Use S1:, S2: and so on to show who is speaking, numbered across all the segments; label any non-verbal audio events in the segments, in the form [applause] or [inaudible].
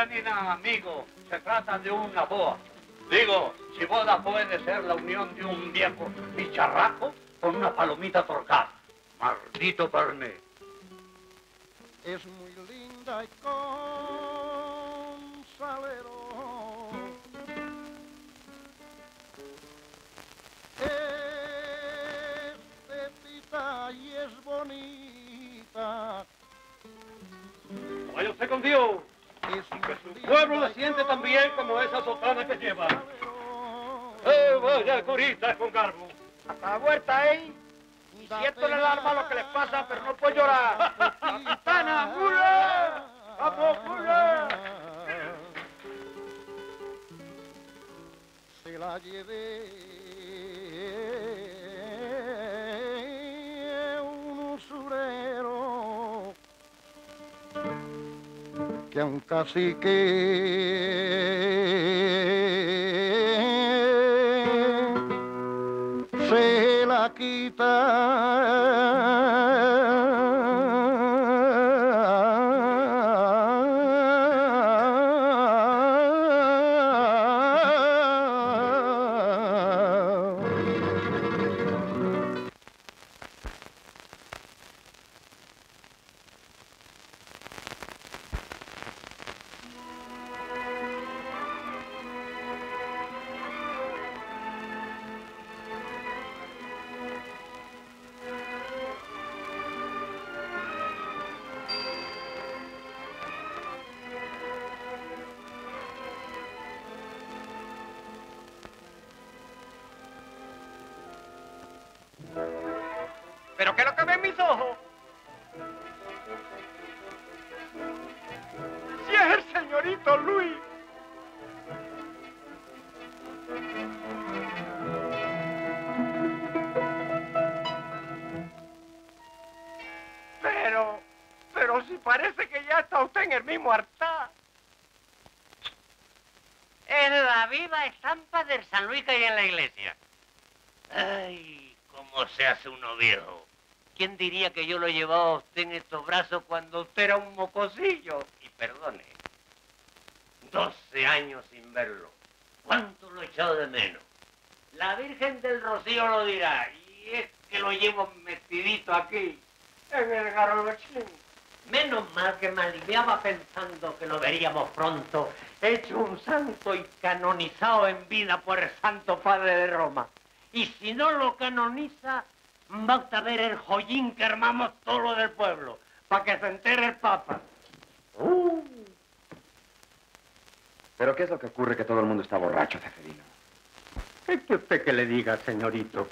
S1: víspera
S2: ni nada, amigo. Se trata de una boda. Digo, si boda puede ser la unión de un viejo bicharraco con una palomita torcada. Maldito perné.
S3: es muy linda y con salero. Es pepita y es bonita.
S2: Vaya usted con Dios. Su pueblo
S3: y
S2: siente tan bien como esa sotana que lleva. ¡Eh, vaya, curita con garbo!
S1: Hasta la vuelta, ¿eh? Y siento en el alma lo que les pasa, pero no puedo llorar. ¡Capitana, mula! ¡Vamos, mula!
S3: se la llevé un usurero que a un cacique se la quita.
S1: En el mismo altar.
S4: Es la viva estampa del San Luis que hay en la iglesia. Ay, cómo se hace uno viejo. ¿Quién diría que yo lo llevaba a usted en estos brazos cuando usted era un mocosillo? Y perdone, 12 años sin verlo. ¿Cuánto lo he echado de menos? La Virgen del Rocío lo dirá. Y es que lo llevo metidito aquí, en el garrochín. Menos mal que me aliviaba pensando que lo veríamos pronto, hecho un santo y canonizado en vida por el Santo Padre de Roma. Y si no lo canoniza, va a ver el joyín que armamos todo lo del pueblo, para que se entere el Papa. Uh,
S5: ¿Pero qué es lo que ocurre que todo el mundo está borracho, Ceferino?
S6: ¿Qué que usted que le diga, señorito?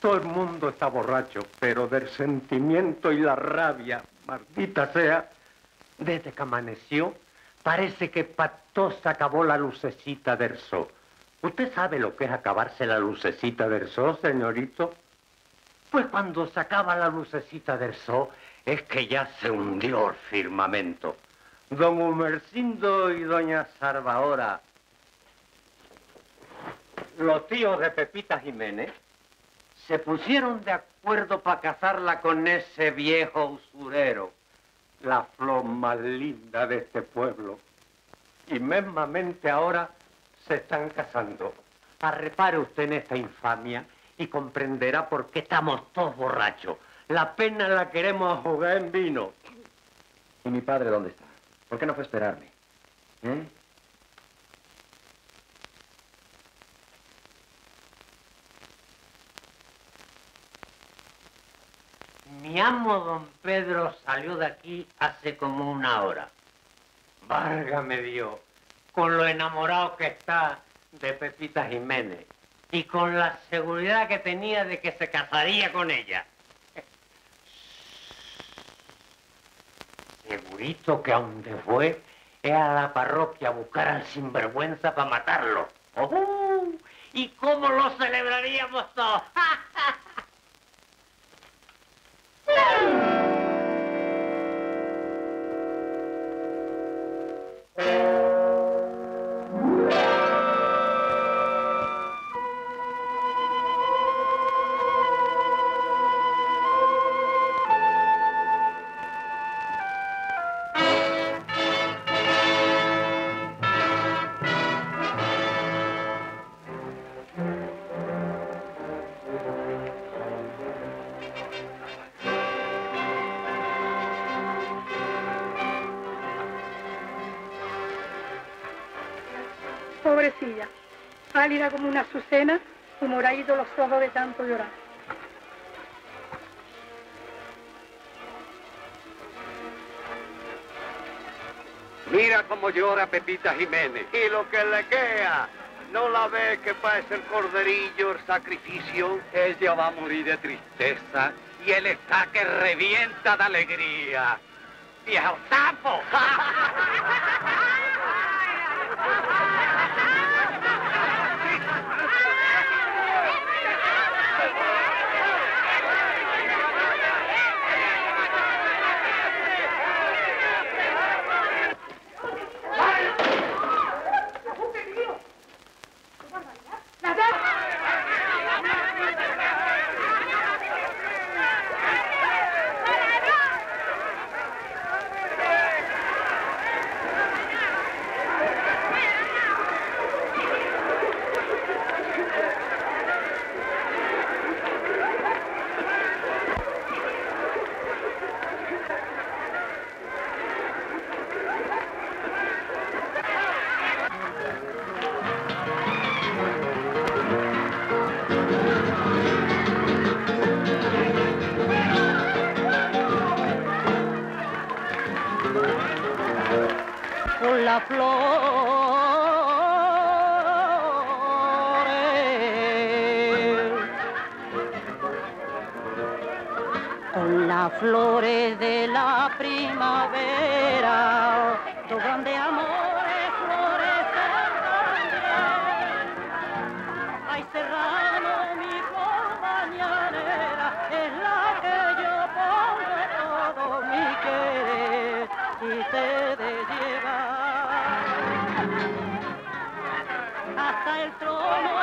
S6: Todo el mundo está borracho, pero del sentimiento y la rabia, maldita sea, desde que amaneció, parece que pató se acabó la lucecita del sol. ¿Usted sabe lo que es acabarse la lucecita del sol, señorito? Pues cuando se acaba la lucecita del sol, es que ya se hundió el firmamento. Don Humercindo y doña Salvadora, los tíos de Pepita Jiménez, se pusieron de acuerdo para casarla con ese viejo usurero, la flor más linda de este pueblo. Y mesmamente ahora se están casando. Arrepare usted en esta infamia y comprenderá por qué estamos todos borrachos. La pena la queremos jugar en vino.
S5: ¿Y mi padre dónde está? ¿Por qué no fue a esperarme? ¿Eh?
S4: Mi amo don Pedro salió de aquí hace como una hora. Válgame Dios, con lo enamorado que está de Pepita Jiménez y con la seguridad que tenía de que se casaría con ella. Segurito que a fue
S7: es a la parroquia a buscar al sinvergüenza para matarlo. ¡Oh! ¿Y cómo lo celebraríamos todos? [laughs]
S8: pálida como una azucena y moraditos los ojos de tanto llorar.
S2: Mira cómo llora Pepita Jiménez. Y lo que le queda, no la ve que parece el corderillo, el sacrificio. Ella va a morir de tristeza y él está que revienta de alegría. ¡Viejo sapo! [laughs]
S8: al
S7: trono.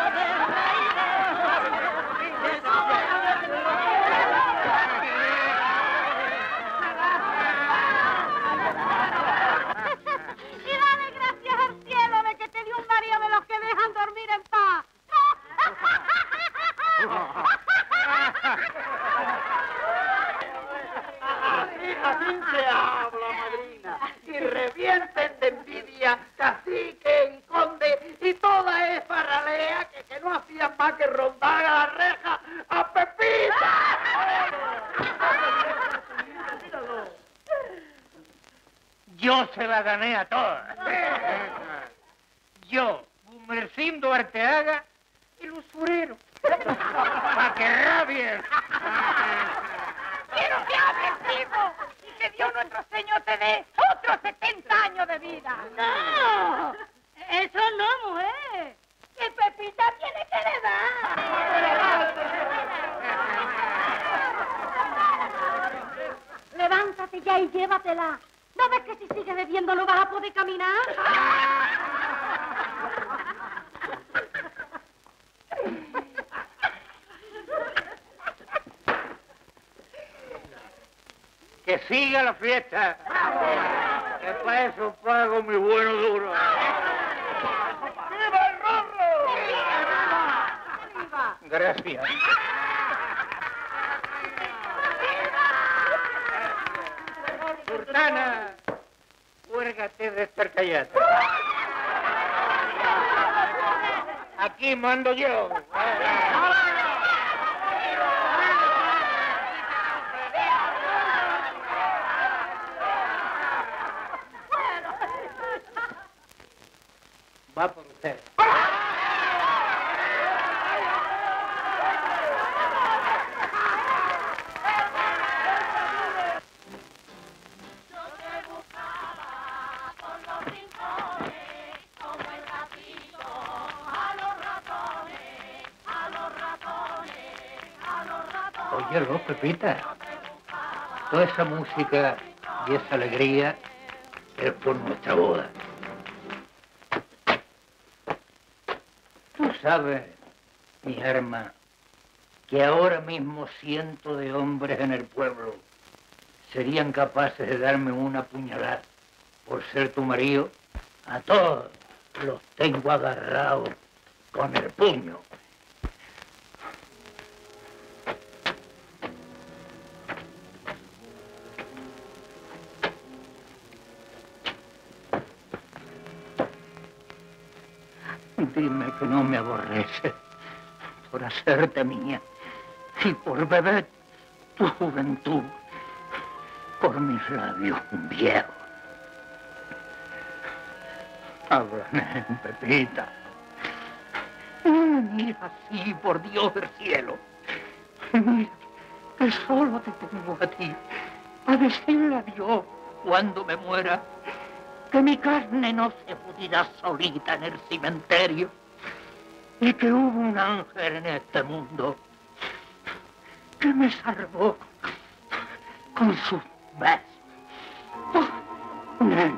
S7: mando yo. Pepita. Toda esa música y esa alegría es por nuestra boda. Tú sabes, mi hermana, que ahora mismo cientos de hombres en el pueblo serían capaces de darme una puñalada por ser tu marido. A todos los tengo agarrados con el puño. Dime que no me aborrece por hacerte mía y por beber tu juventud por mis labios viejos. Háblame, Pepita. Mira así, por Dios del cielo. Mira, que solo te tengo a ti, a decirle a Dios cuando me muera que mi carne no se pudrirá solita en el cementerio y que hubo un ángel en este mundo que me salvó con sus besos. Nena.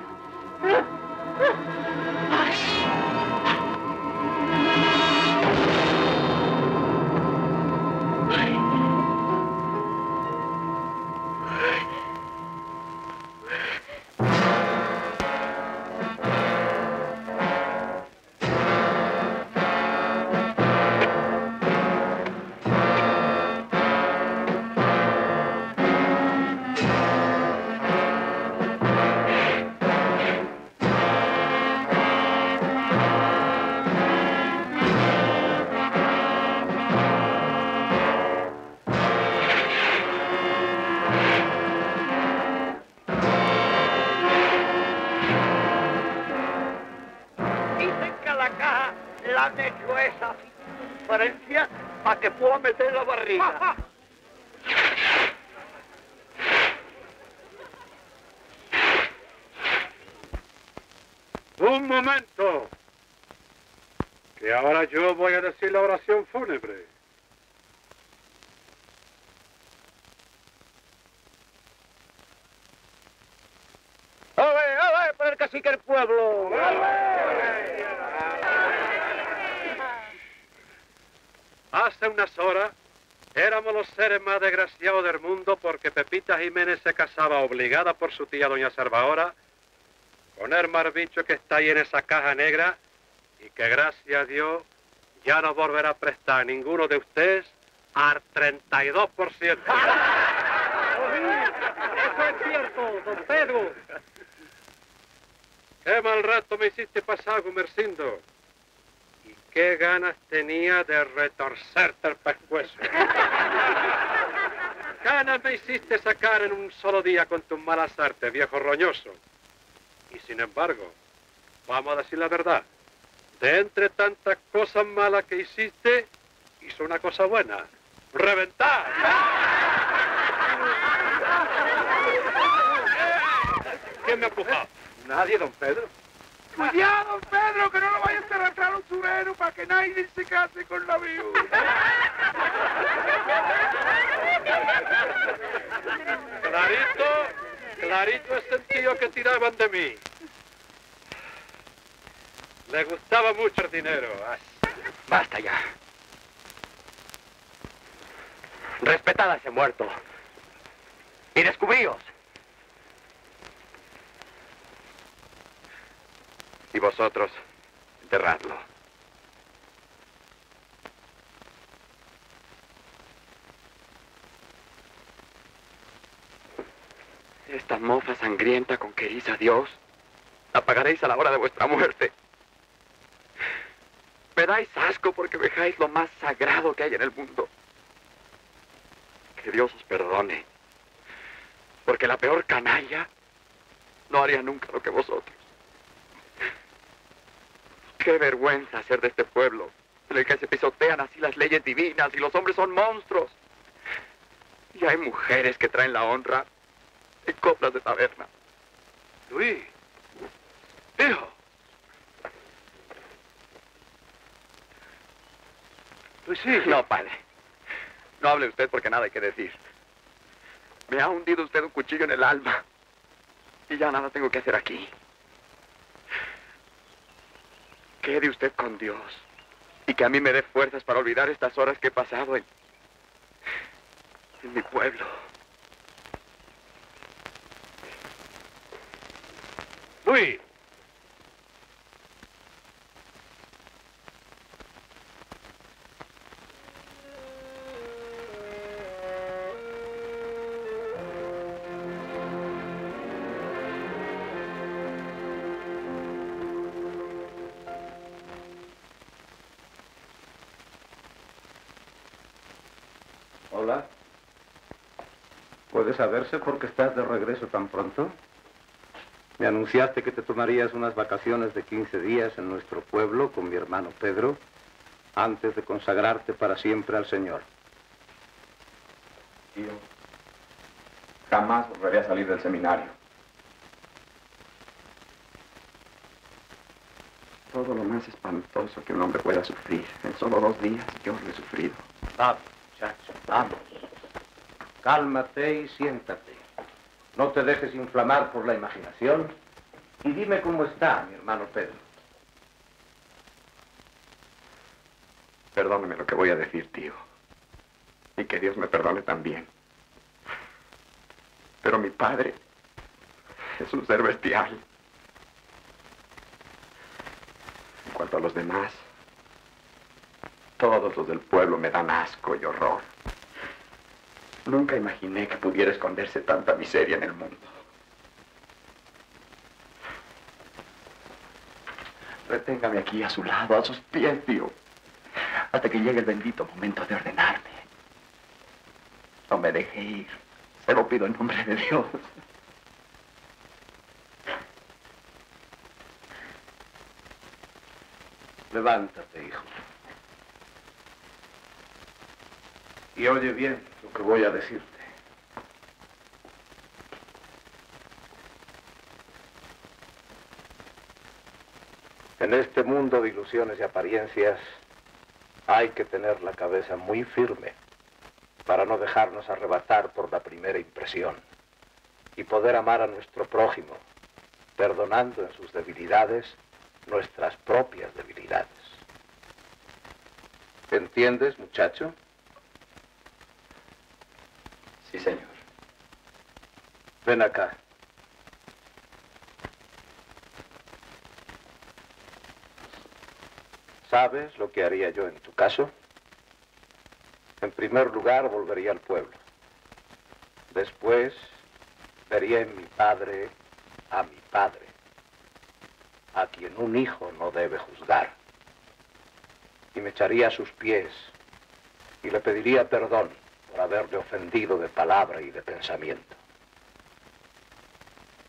S1: Barriga.
S9: Un momento. Que ahora yo voy a decir la oración fúnebre.
S1: ¡Ale, ale! Por el cacique del pueblo.
S9: Hace unas horas éramos los seres más desgraciados del mundo porque Pepita Jiménez se casaba obligada por su tía doña Salvadora con el marbicho que está ahí en esa caja negra y que gracias a Dios ya no volverá a prestar ninguno de ustedes al 32%. [laughs]
S1: Eso es cierto, don Pedro.
S9: Qué mal rato me hiciste pasar, Gumercindo. Qué ganas tenía de retorcerte el pescuezo. [laughs] ganas me hiciste sacar en un solo día con tus malas artes, viejo roñoso. Y sin embargo, vamos a decir la verdad. De entre tantas cosas malas que hiciste, hizo una cosa buena. ¡Reventar! [laughs] ¿Quién me ha empujado?
S6: Nadie, don Pedro.
S1: Cuidado, Pedro, que no lo vayas a arrastrar un surero para que nadie se case con la viuda.
S9: Clarito, clarito he sentido que tiraban de mí. Le gustaba mucho el dinero.
S5: Basta ya. Respetad a ese muerto. Y descubríos. Y vosotros, enterradlo. Esta mofa sangrienta con que a Dios, la pagaréis a la hora de vuestra muerte. Me dais asco porque dejáis lo más sagrado que hay en el mundo. Que Dios os perdone. Porque la peor canalla no haría nunca lo que vosotros. Qué vergüenza ser de este pueblo, en el que se pisotean así las leyes divinas y los hombres son monstruos. Y hay mujeres que traen la honra en coplas de taberna.
S9: Luis, hijo. Luis, sí.
S5: No, padre. No hable usted porque nada hay que decir. Me ha hundido usted un cuchillo en el alma. Y ya nada tengo que hacer aquí. Quede usted con Dios. Y que a mí me dé fuerzas para olvidar estas horas que he pasado en, en mi pueblo.
S2: Luis.
S6: Saberse por qué estás de regreso tan pronto? Me anunciaste que te tomarías unas vacaciones de 15 días en nuestro pueblo con mi hermano Pedro antes de consagrarte para siempre al Señor.
S5: Tío, jamás volveré a salir del seminario. Todo lo más espantoso que un hombre pueda sufrir. En solo dos días yo lo he sufrido.
S6: Vamos, muchacho, vamos. Cálmate y siéntate. No te dejes inflamar por la imaginación. Y dime cómo está mi hermano Pedro.
S5: Perdóneme lo que voy a decir, tío. Y que Dios me perdone también. Pero mi padre es un ser bestial. En cuanto a los demás, todos los del pueblo me dan asco y horror. Nunca imaginé que pudiera esconderse tanta miseria en el mundo. Reténgame aquí a su lado, a sus pies, tío, hasta que llegue el bendito momento de ordenarme. No me deje ir. Se lo pido en nombre de Dios.
S6: Levántate, hijo. Y oye bien lo que voy a decirte. En este mundo de ilusiones y apariencias hay que tener la cabeza muy firme para no dejarnos arrebatar por la primera impresión y poder amar a nuestro prójimo, perdonando en sus debilidades nuestras propias debilidades. ¿Entiendes, muchacho?
S5: Señor.
S6: Ven acá. ¿Sabes lo que haría yo en tu caso? En primer lugar, volvería al pueblo. Después, vería en mi padre a mi padre, a quien un hijo no debe juzgar. Y me echaría a sus pies y le pediría perdón por haberle ofendido de palabra y de pensamiento.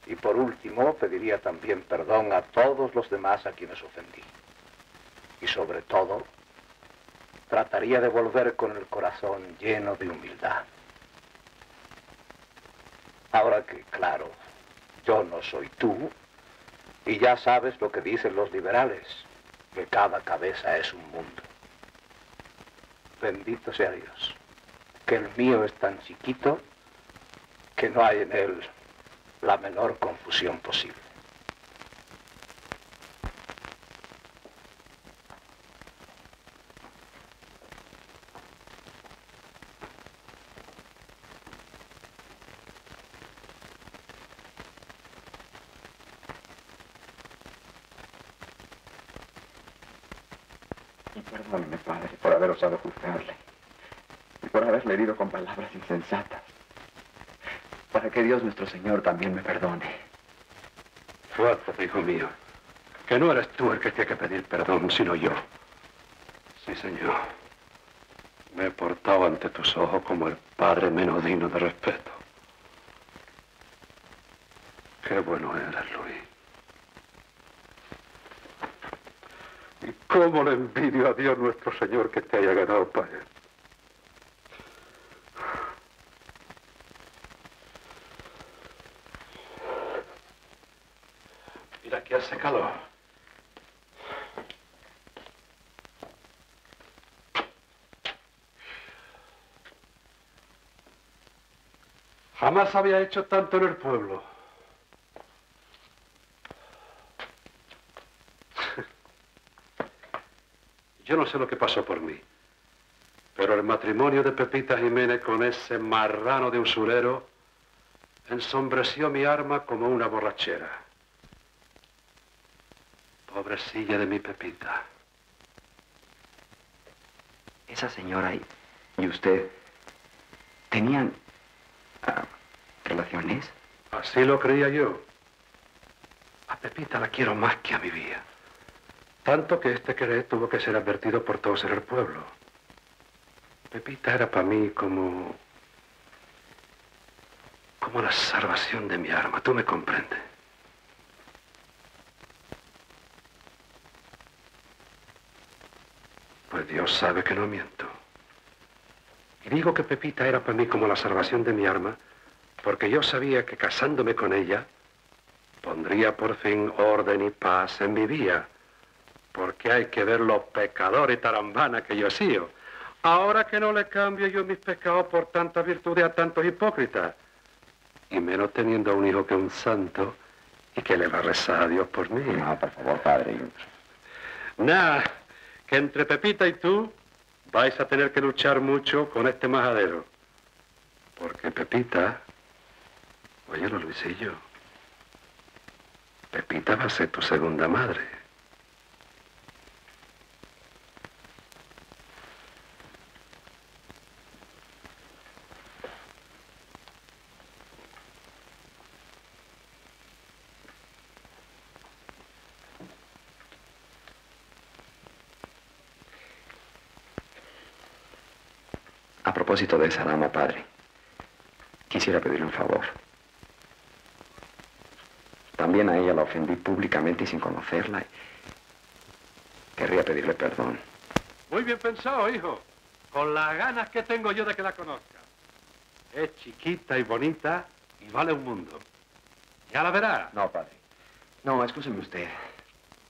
S6: Y por último, pediría también perdón a todos los demás a quienes ofendí. Y sobre todo, trataría de volver con el corazón lleno de humildad. Ahora que, claro, yo no soy tú, y ya sabes lo que dicen los liberales, que cada cabeza es un mundo. Bendito sea Dios, que el mío es tan chiquito que no hay en él la menor confusión posible.
S5: Perdóneme, padre, por haber osado juzgarle. Herido con palabras insensatas. Para que Dios nuestro Señor también me perdone.
S9: Fuerte, hijo mío. Que no eres tú el que tiene que pedir perdón, sino yo. Sí, señor. Me he portado ante tus ojos como el padre menos digno de respeto. Qué bueno eres, Luis. Y cómo le envidio a Dios nuestro Señor que te haya ganado para él. Jamás había hecho tanto en el pueblo. [laughs] Yo no sé lo que pasó por mí, pero el matrimonio de Pepita Jiménez con ese marrano de usurero ensombreció mi arma como una borrachera. Pobrecilla de mi Pepita.
S5: Esa señora y, y usted tenían ah, relaciones.
S9: Así lo creía yo. A Pepita la quiero más que a mi vida. Tanto que este querer tuvo que ser advertido por todos en el pueblo. Pepita era para mí como... como la salvación de mi alma. ¿Tú me comprendes? Pues Dios sabe que no miento. Y digo que Pepita era para mí como la salvación de mi alma, porque yo sabía que casándome con ella, pondría por fin orden y paz en mi vida, porque hay que ver los pecadores y tarambana que yo he sido. Ahora que no le cambio yo mis pecados por tanta virtud a tantos hipócritas, y menos teniendo a un hijo que un santo y que le va a rezar a Dios por mí.
S5: No, por favor, padre.
S9: Nada, que entre Pepita y tú vais a tener que luchar mucho con este majadero. Porque Pepita, óyelo Luisillo, Pepita va a ser tu segunda madre.
S5: A propósito de esa dama, padre, quisiera pedirle un favor. También a ella la ofendí públicamente y sin conocerla. Querría pedirle perdón.
S9: Muy bien pensado, hijo. Con las ganas que tengo yo de que la conozca. Es chiquita y bonita y vale un mundo. Ya la verá.
S5: No, padre. No, escúcheme usted.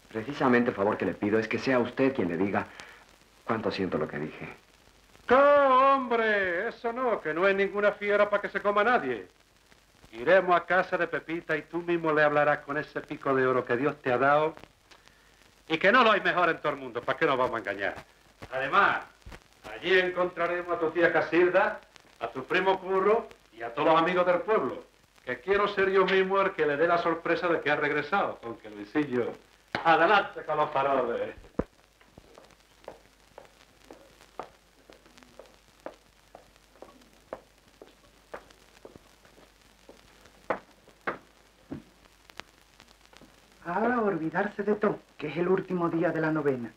S5: Precisamente el favor que le pido es que sea usted quien le diga cuánto siento lo que dije.
S9: ¡No, hombre! Eso no, que no es ninguna fiera para que se coma nadie. Iremos a casa de Pepita y tú mismo le hablarás con ese pico de oro que Dios te ha dado y que no lo hay mejor en todo el mundo. ¿Para qué nos vamos a engañar? Además, allí encontraremos a tu tía Casilda, a tu primo Curro y a todos los amigos del pueblo. Que quiero ser yo mismo el que le dé la sorpresa de que ha regresado, con que Luisillo... Adelante con los faroles.
S10: Ahora olvidarse de todo, que es el último día de la novena.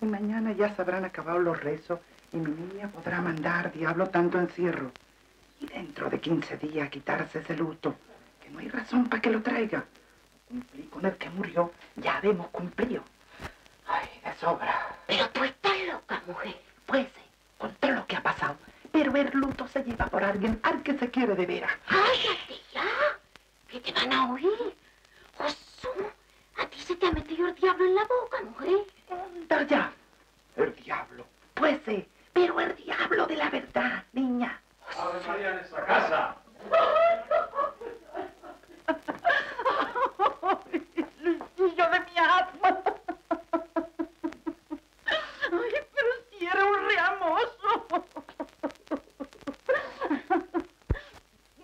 S10: Y mañana ya se habrán acabado los rezos y mi niña podrá mandar diablo tanto encierro. Y dentro de 15 días quitarse ese luto, que no hay razón para que lo traiga. Cumplí con el que murió, ya hemos cumplido. Ay, de sobra.
S11: Pero tú estás loca, mujer.
S10: Pues con todo lo que ha pasado. Pero el luto se lleva por alguien al que se quiere de veras.
S11: Cállate ya, que te van a oír. Jesús, a ti se te ha metido el diablo en la boca, mujer.
S10: Anda ya. El diablo. Pues sí, pero el diablo de la verdad, niña.
S9: ¡Ave María en esta casa!
S10: Luisillo de mi alma. Ay, pero si era un reamoso.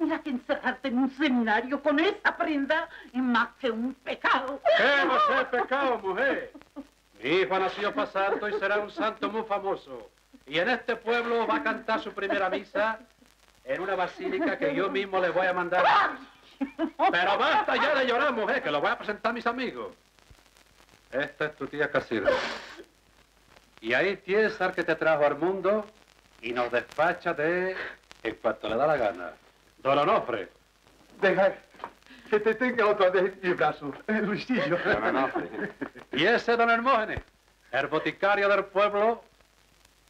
S10: Mira que encerrarte en un seminario con esa prenda es más que un pecado.
S9: ¿Qué va a ser pecado, mujer? Mi hijo ha nacido para santo y será un santo muy famoso. Y en este pueblo va a cantar su primera misa en una basílica que yo mismo le voy a mandar. Pero basta ya de llorar, mujer, que lo voy a presentar a mis amigos. Esta es tu tía Casilda. Y ahí tienes al que te trajo al mundo y nos despacha de en cuanto le da la gana. Don Onofre.
S6: Deja que te tenga otra vez mi brazo, eh, Luisillo.
S9: Don Onofre. [laughs] Y ese don Hermógenes, el boticario del pueblo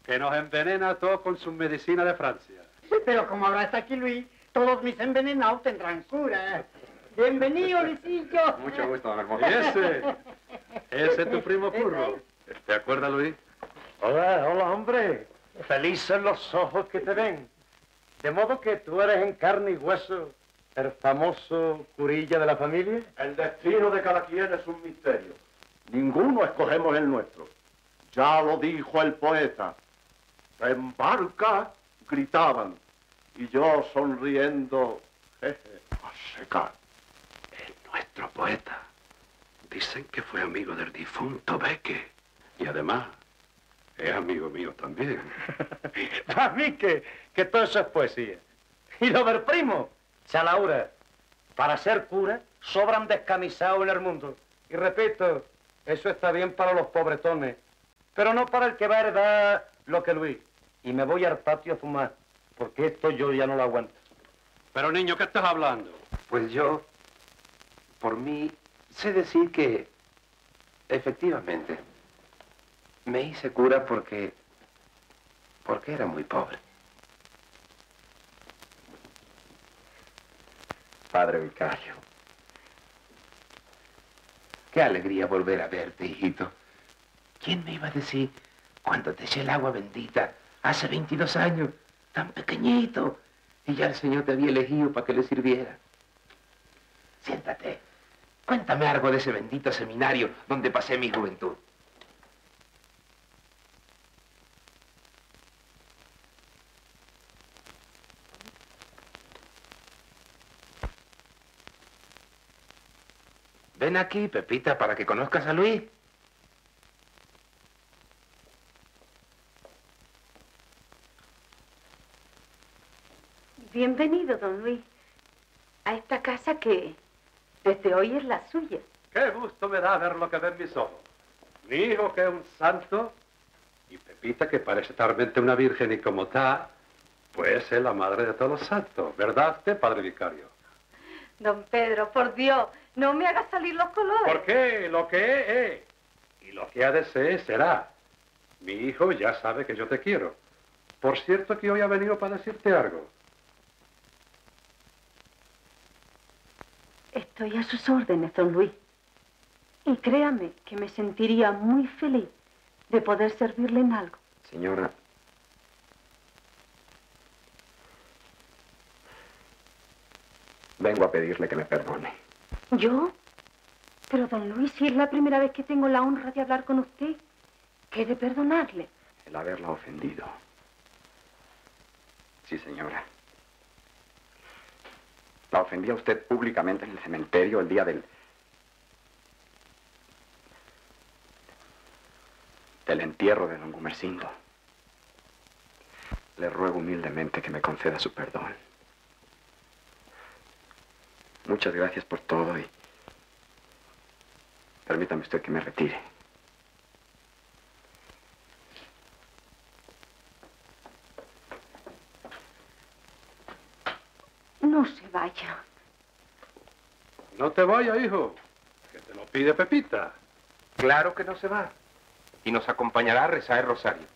S9: que nos envenena a todos con su medicina de Francia.
S10: Pero como ahora está aquí Luis, todos mis envenenados tendrán cura. Bienvenido, Luisillo.
S5: Mucho gusto, don
S9: ¿Y ese? Ese es tu primo Curro. ¿Te acuerdas, Luis?
S6: Hola, hola, hombre. Felices los ojos que te ven.
S12: De modo que tú eres en carne y hueso el famoso curilla de la familia.
S13: El destino de cada quien es un misterio. Ninguno escogemos el nuestro. Ya lo dijo el poeta. En barca gritaban y yo sonriendo. Jeje, a secar.
S14: Nuestro poeta. Dicen que fue amigo del difunto Beque. Y además, es amigo mío también. [laughs]
S12: Para mí que, que todo eso es poesía. Y lo del primo, Chalaura, para ser cura, sobran descamisados en el mundo. Y repito, eso está bien para los pobretones, pero no para el que va a heredar lo que Luis. Y me voy al patio a fumar, porque esto yo ya no lo aguanto.
S9: Pero niño, ¿qué estás hablando?
S14: Pues yo, por mí, sé decir que, efectivamente, me hice cura porque, porque era muy pobre. Padre vicario, qué alegría volver a verte, hijito. ¿Quién me iba a decir cuando te eché el agua bendita hace 22 años, tan pequeñito, y ya el Señor te había elegido para que le sirviera? Siéntate. Cuéntame algo de ese bendito seminario donde pasé mi juventud. Ven aquí, Pepita, para que conozcas a Luis.
S11: Bienvenido, don Luis, a esta casa que desde hoy es la suya.
S9: Qué gusto me da ver lo que ven mis ojos. Mi hijo que es un santo y Pepita que parece talmente una virgen y como está, pues es la madre de todos los santos. ¿Verdad usted, padre vicario?
S11: Don Pedro, por Dios, no me haga salir los colores.
S9: ¿Por qué? Lo que es, es. Y lo que ha de ser, será. Mi hijo ya sabe que yo te quiero. Por cierto que hoy ha venido para decirte algo.
S11: Estoy a sus órdenes, don Luis. Y créame que me sentiría muy feliz de poder servirle en algo.
S5: Señora, vengo a pedirle que me perdone.
S11: ¿Yo? Pero, don Luis, si es la primera vez que tengo la honra de hablar con usted, ¿qué he de perdonarle?
S5: El haberla ofendido. Sí, señora. La ofendí a usted públicamente en el cementerio el día del... del entierro de don Gumercindo. Le ruego humildemente que me conceda su perdón. Muchas gracias por todo y permítame usted que me retire.
S11: No se vaya.
S9: No te vayas, hijo, que te lo pide Pepita.
S14: Claro que no se va. Y nos acompañará a rezar el rosario.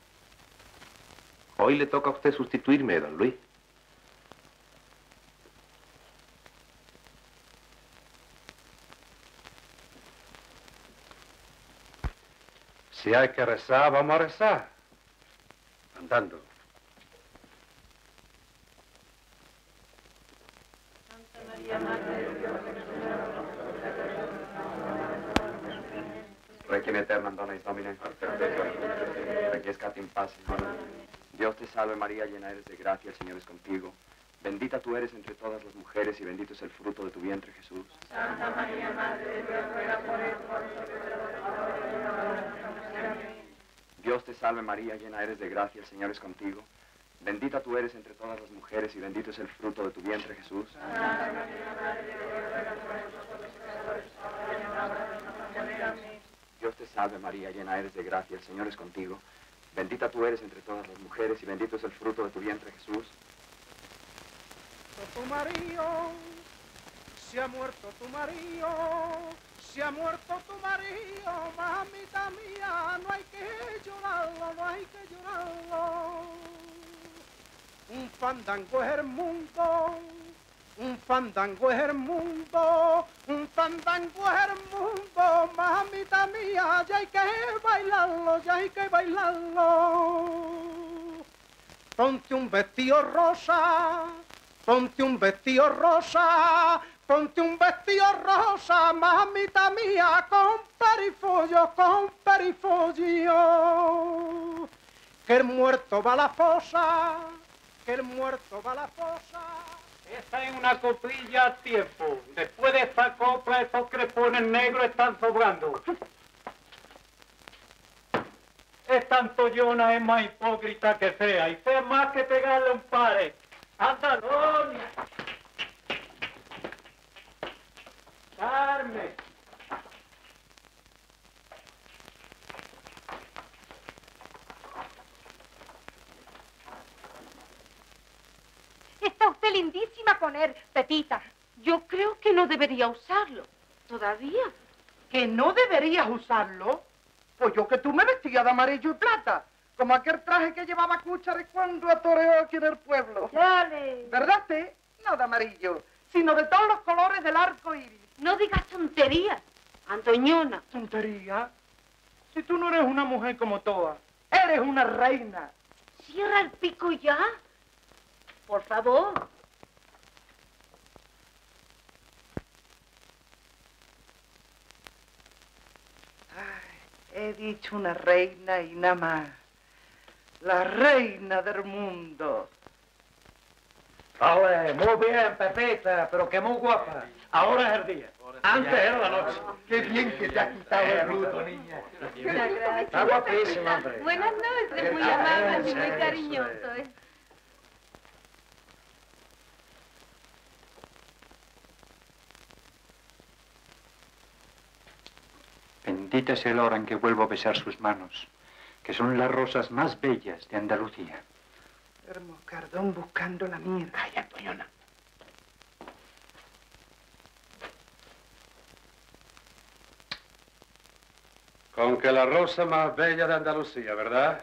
S14: Hoy le toca a usted sustituirme, don Luis.
S9: Si hay que rezar, vamos a rezar. Andando.
S5: Requiem eterna donis Domine. Requiescat in paz, Dios te salve María, llena eres de gracia, el Señor es contigo. Bendita tú eres entre todas las mujeres y bendito es el fruto de tu vientre, Jesús.
S15: Santa María, Madre de Dios, ruega por nosotros
S5: Dios te salve María, llena eres de gracia, el Señor es contigo. Bendita tú eres entre todas las mujeres y bendito es el fruto de tu vientre, Jesús. Dios te salve María, llena eres de gracia, el Señor es contigo. Bendita tú eres entre todas las mujeres y bendito es el fruto de tu vientre, Jesús.
S16: Tu marido, se ha muerto tu marido, se ha muerto tu marido, mamita mía, no hay que llorarlo, no hay que llorarlo. Un fandango es el mundo, un fandango es el mundo, un fandango es el mundo, mamita mía, ya hay que bailarlo, ya hay que bailarlo. Ponte un vestido rosa, ponte un vestido rosa, ponte un vestido rosa, mamita mía, con perifollo, con perifollo. Que el muerto va a la fosa, que el muerto va a la fosa.
S12: Esta es una coplilla a tiempo. Después de esta copla, estos crepones negros están sobrando. Esta Antollona es más hipócrita que fea y fea más que pegarle un pare. ¡Andalón! ¡Carmen!
S17: Está usted lindísima con él, Pepita.
S11: Yo creo que no debería usarlo. Todavía.
S18: ¿Que no deberías usarlo? Pues yo que tú me vestías de amarillo y plata, como aquel traje que llevaba Cúchara cuando atoreó aquí en el pueblo.
S17: Dale.
S18: ¿Verdad, te? No de amarillo, sino de todos los colores del arco iris.
S11: No digas tonterías, Antoñona.
S18: ¿Tontería? Si tú no eres una mujer como todas, eres una reina.
S11: Cierra el pico ya. Por favor.
S18: He dicho una reina y nada más. La reina del mundo.
S12: Vale, muy bien, Pepita, pero que muy guapa. Ahora es el día. Antes era la noche.
S18: Qué bien que te ha quitado el bruto, niña.
S17: Gracias.
S12: Está guapísima, hombre.
S17: Buenas noches, muy amable y muy cariñoso. ¿eh?
S19: Bendita sea la hora en que vuelvo a besar sus manos, que son las rosas más bellas de Andalucía.
S18: Hermoscardón buscando la mía.
S5: Ay, Antoñona.
S9: Con que la rosa más bella de Andalucía, ¿verdad?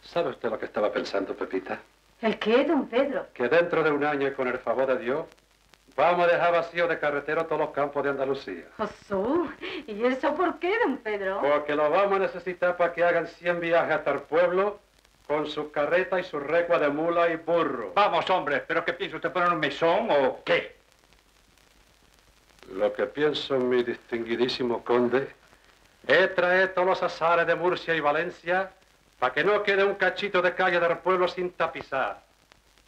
S9: ¿Sabe usted lo que estaba pensando, Pepita?
S11: ¿El qué, don Pedro?
S9: Que dentro de un año y con el favor de Dios, vamos a dejar vacío de carretero todos los campos de Andalucía.
S11: Jesús, ¿y eso por qué, don Pedro?
S9: Porque lo vamos a necesitar para que hagan 100 viajes hasta el pueblo con su carreta y su recua de mula y burro.
S12: Vamos, hombre, ¿pero qué piensa usted poner un mesón o qué?
S9: Lo que pienso, mi distinguidísimo conde, es traer todos los azares de Murcia y Valencia para que no quede un cachito de calle del pueblo sin tapizar.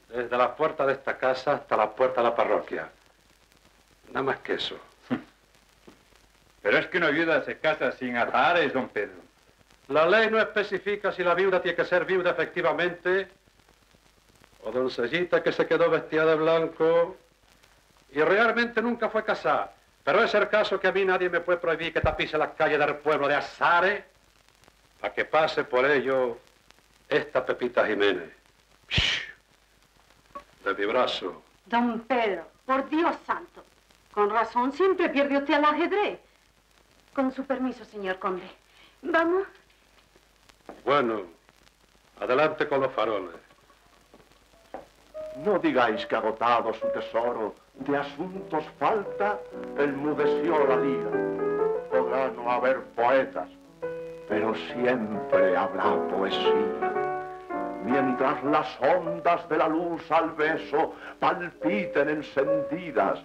S9: Desde la puerta de esta casa hasta la puerta de la parroquia. Nada más que eso. [laughs]
S12: Pero es que una viuda se casa sin azares, don Pedro.
S9: La ley no especifica si la viuda tiene que ser viuda efectivamente o doncellita que se quedó vestida de blanco y realmente nunca fue casada. Pero es el caso que a mí nadie me puede prohibir que tapice las calles del pueblo de Azares para que pase por ello esta Pepita Jiménez. Shh. De mi brazo.
S11: Don Pedro, por Dios santo. Con razón siempre pierde usted al ajedrez. Con su permiso, señor conde. Vamos.
S9: Bueno, adelante con los faroles.
S13: No digáis que agotado su tesoro de asuntos falta, enmudeció la liga. Podrá no haber poetas, pero siempre habrá poesía. Mientras las ondas de la luz al beso palpiten encendidas,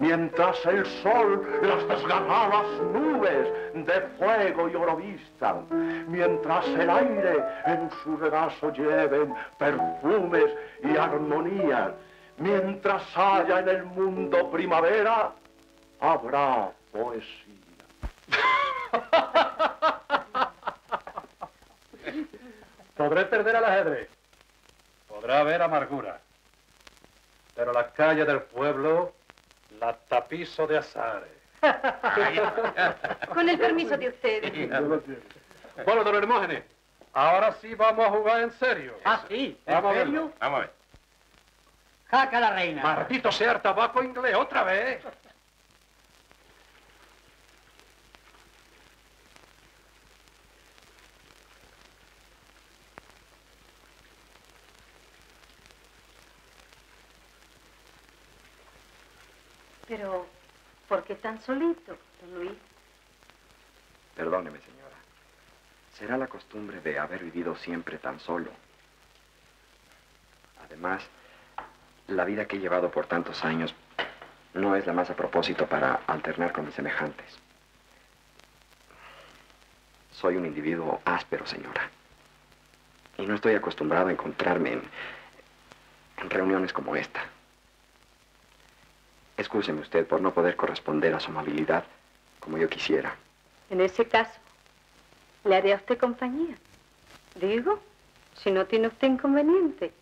S13: mientras el sol las desgarradas nubes de fuego y oro vistan, mientras el aire en su regazo lleven perfumes y armonías, mientras haya en el mundo primavera, habrá poesía. [laughs]
S9: Podré perder al ajedrez. Podrá haber amargura. Pero las calles del pueblo las tapizo de azares. [laughs]
S11: Con el permiso de usted. [laughs]
S9: Bueno, don Hermógenes, ahora sí vamos a jugar en serio.
S20: Ah, sí, ¿en
S9: Vamos a
S20: serio?
S9: verlo. Vamos a ver.
S20: Jaca la reina.
S9: Maldito sea el tabaco inglés, otra vez.
S11: Pero, ¿por qué tan solito, don Luis?
S5: Perdóneme, señora. Será la costumbre de haber vivido siempre tan solo. Además, la vida que he llevado por tantos años no es la más a propósito para alternar con mis semejantes. Soy un individuo áspero, señora. Y no estoy acostumbrado a encontrarme en, en reuniones como esta. Excúseme usted por no poder corresponder a su amabilidad como yo quisiera.
S11: En ese caso, ¿le haré a usted compañía? Digo, si no tiene usted inconveniente.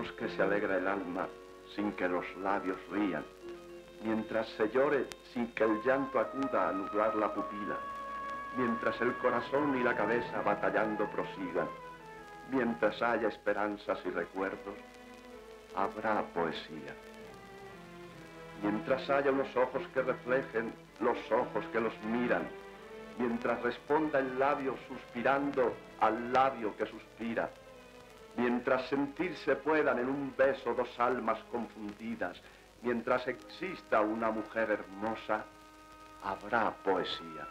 S13: Sintamos que se alegra el alma sin que los labios rían, mientras se llore sin que el llanto acuda a nublar la pupila, mientras el corazón y la cabeza batallando prosigan, mientras haya esperanzas y recuerdos, habrá poesía. Mientras haya unos ojos que reflejen los ojos que los miran, mientras responda el labio suspirando al labio que suspira, mientras sentirse puedan en un beso dos almas confundidas, mientras exista una mujer hermosa, habrá poesía.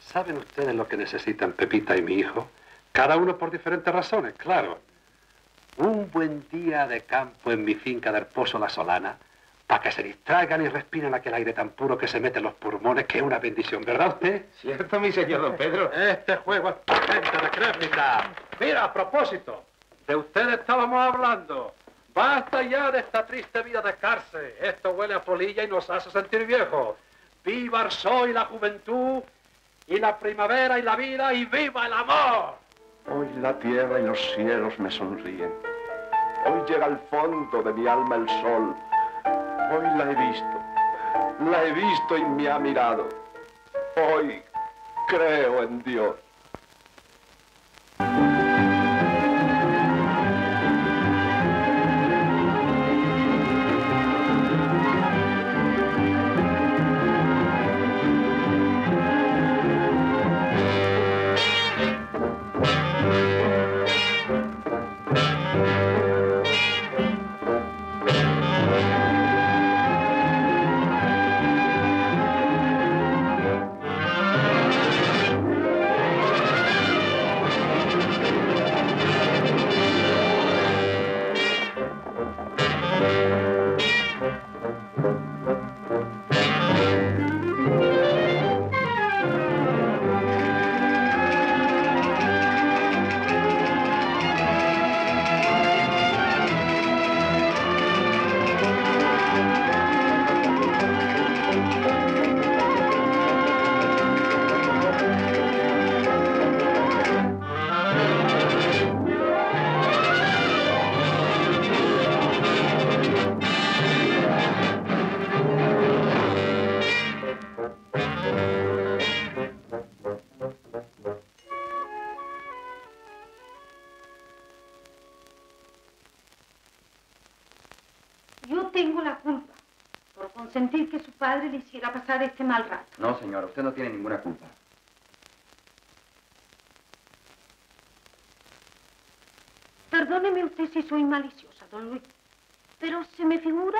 S9: ¿Saben ustedes lo que necesitan Pepita y mi hijo? Cada uno por diferentes razones, claro. Un buen día de campo en mi finca del Pozo La Solana, para que se distraigan y respiren aquel aire tan puro que se mete en los pulmones, que es una bendición, ¿verdad usted?
S21: Cierto, mi señor don Pedro.
S9: Este juego es para gente decrépita. Mira, a propósito, de usted estábamos hablando. Basta ya de esta triste vida de cárcel. Esto huele a polilla y nos hace sentir viejos. Viva el sol y la juventud, y la primavera y la vida, y viva el amor.
S13: Hoy la tierra y los cielos me sonríen. Hoy llega al fondo de mi alma el sol. Hoy la he visto. La he visto y me ha mirado. Hoy creo en Dios.
S11: Pasar este mal rato.
S5: No, señora, usted no tiene ninguna culpa.
S11: Perdóneme usted si soy maliciosa, don Luis, pero se me figura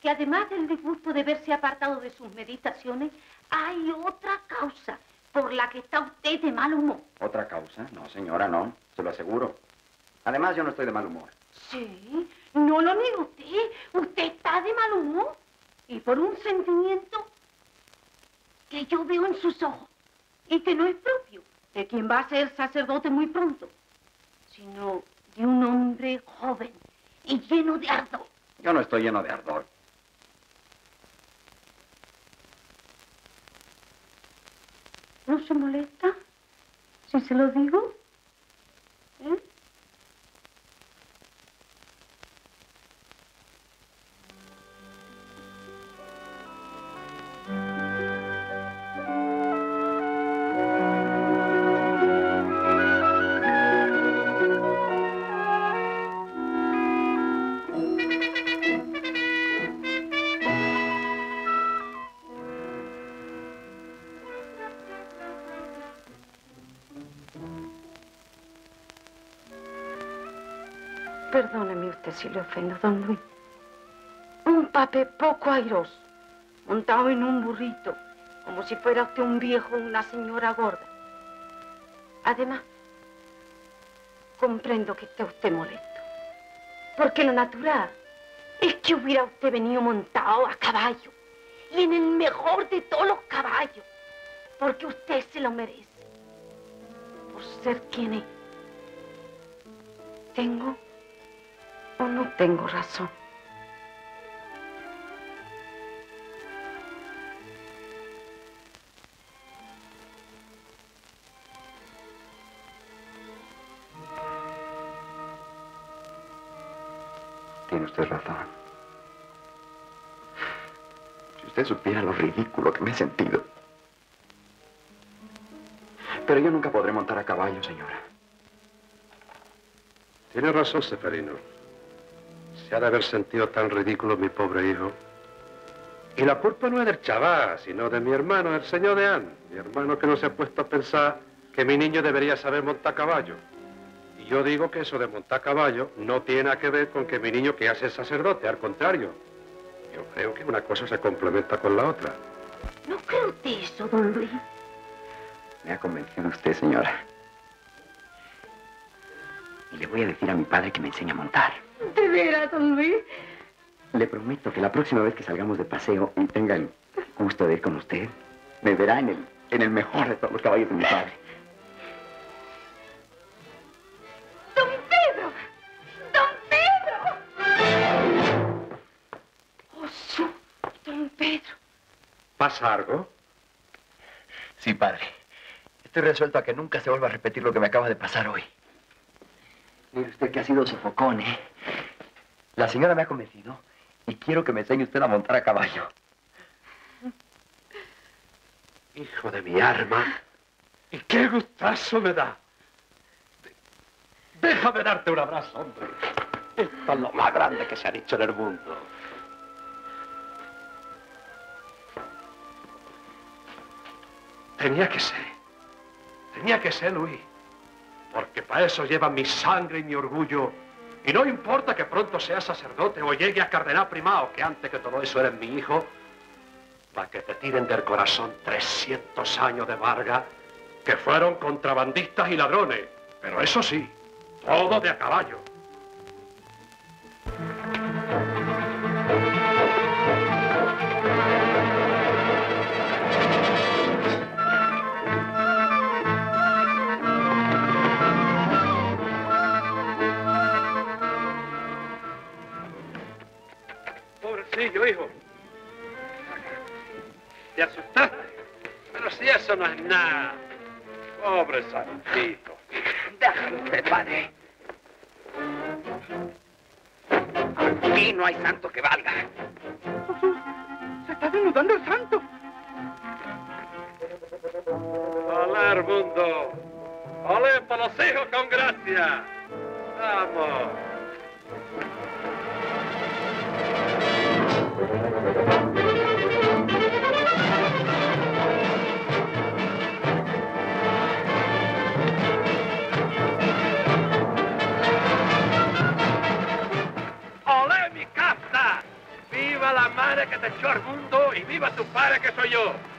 S11: que además del disgusto de verse apartado de sus meditaciones, hay otra causa por la que está usted de mal humor.
S5: ¿Otra causa? No, señora, no. Se lo aseguro. Además, yo no estoy de mal humor.
S11: Sí, no lo niega usted. Usted está de mal humor. Y por un sentimiento que yo veo en sus ojos y que no es propio de quien va a ser sacerdote muy pronto, sino de un hombre joven y lleno de ardor.
S5: Yo no estoy lleno de ardor.
S11: ¿No se molesta si se lo digo? Si le ofendo, don Luis. Un papel poco airoso, montado en un burrito, como si fuera usted un viejo o una señora gorda. Además, comprendo que esté usted molesto. Porque lo natural es que hubiera usted venido montado a caballo. Y en el mejor de todos los caballos. Porque usted se lo merece. Por ser quien es. ¿Tengo o no tengo razón?
S5: Tiene usted razón. Si usted supiera lo ridículo que me he sentido. Pero yo nunca podré montar a caballo, señora.
S9: Tiene razón, Seferino. Se ha de haber sentido tan ridículo mi pobre hijo. Y la culpa no es del chaval, sino de mi hermano, el señor de Anne. Mi hermano que no se ha puesto a pensar que mi niño debería saber montar caballo. Y yo digo que eso de montar caballo no tiene nada que ver con que mi niño que hace sacerdote, al contrario. Yo creo que una cosa se complementa con la otra.
S11: ¿No cree usted eso, don Luis?
S5: Me ha convencido usted, señora. Y le voy a decir a mi padre que me enseñe a montar.
S11: ¿De veras, don Luis?
S5: Le prometo que la próxima vez que salgamos de paseo y tenga el gusto de ir con usted, me verá en el, en el mejor de todos los caballos de mi padre.
S11: ¡Don Pedro! ¡Don Pedro! ¡Oh, su! Don Pedro.
S9: ¿Pasa algo?
S5: Sí, padre. Estoy resuelto a que nunca se vuelva a repetir lo que me acaba de pasar hoy. Mire usted que ha sido sofocón, ¿eh? La señora me ha convencido y quiero que me enseñe usted a montar a caballo.
S9: Hijo de mi arma. Y qué gustazo me da. Déjame darte un abrazo, hombre. Esto es lo más grande que se ha dicho en el mundo. Tenía que ser. Tenía que ser, Luis. Porque para eso lleva mi sangre y mi orgullo. Y no importa que pronto sea sacerdote o llegue a cardenal primado, que antes que todo eso eres mi hijo, para que te tiren del corazón 300 años de Vargas, que fueron contrabandistas y ladrones. Pero eso sí, todo de a caballo. ¿Te asustaste? Pero si eso no es nada. Pobre santito.
S5: Déjame, padre. Aquí no hay santo que valga.
S10: Se está desnudando el santo.
S9: ¡Olé, mundo! ¡Olé por los hijos con gracia! ¡Vamos! ¡Viva la madre que te echó al mundo y viva tu padre que soy yo!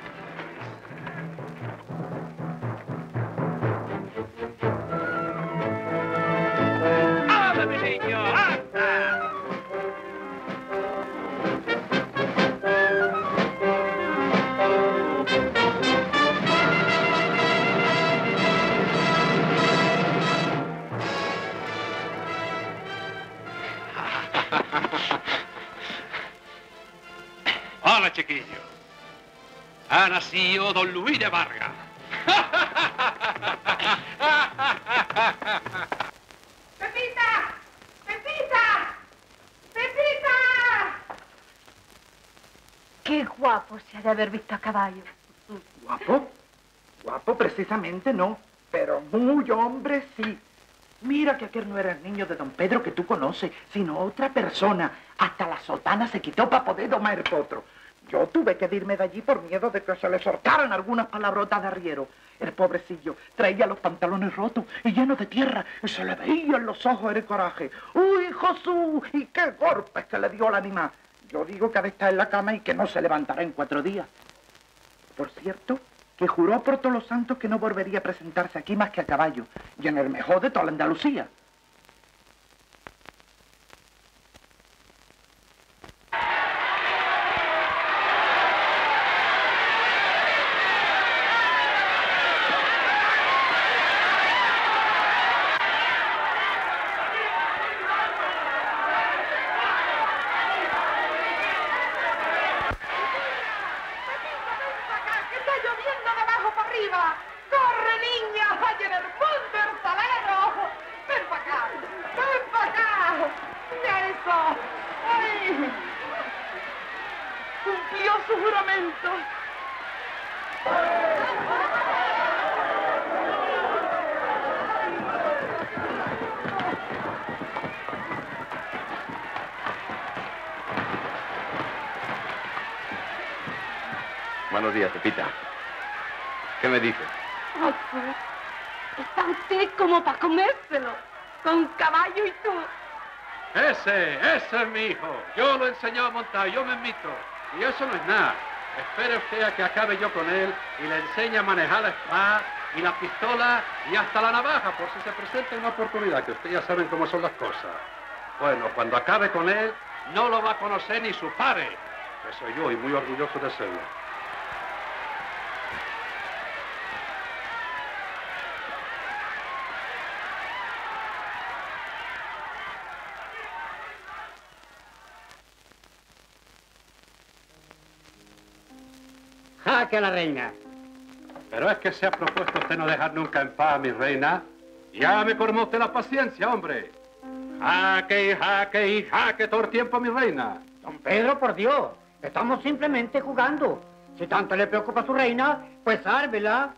S9: Chiquillo. Ha nacido don Luis de Vargas.
S18: ¡Pepita! ¡Pepita! ¡Pepita!
S11: Qué guapo se ha de haber visto a caballo.
S10: ¿Guapo? Guapo precisamente no, pero muy hombre sí. Mira que aquel no era el niño de don Pedro que tú conoces, sino otra persona. Hasta la sotana se quitó para poder domar el potro. Yo tuve que irme de allí por miedo de que se le soltaran algunas palabrotas de arriero. El pobrecillo traía los pantalones rotos y llenos de tierra y se le veía en los ojos el coraje. ¡Uy, Jesús! ¿Y qué golpes que le dio al animal? Yo digo que ha de estar en la cama y que no se levantará en cuatro días. Por cierto, que juró por todos los santos que no volvería a presentarse aquí más que a caballo y en el mejor de toda la Andalucía.
S18: ¡Que está lloviendo de abajo para arriba! ¡Corre, niña! ¡Hay en el fondo el salero! ¡Ven para acá! ¡Ven para acá! ¡Mira eso! ¡Ay! Cumplió su juramento.
S5: Buenos días, Pepita. ¿Qué me dices?
S11: Ay, pues, está usted como para comérselo, con caballo y tú.
S9: Ese, ese es mi hijo. Yo lo he yo me invito. Y eso no es nada. Espere usted a que acabe yo con él y le enseñe a manejar la espada y la pistola y hasta la navaja, por si se presenta una oportunidad, que ustedes ya saben cómo son las cosas. Bueno, cuando acabe con él, no lo va a conocer ni su padre, que soy yo y muy orgulloso de serlo.
S20: ¡Jaque a la reina!
S9: Pero es que se ha propuesto usted no dejar nunca en paz a mi reina. Ya me colmó usted la paciencia, hombre. Jaque y jaque y jaque todo el tiempo a mi reina.
S20: Don Pedro, por Dios, estamos simplemente jugando. Si tanto le preocupa a su reina, pues sálvela.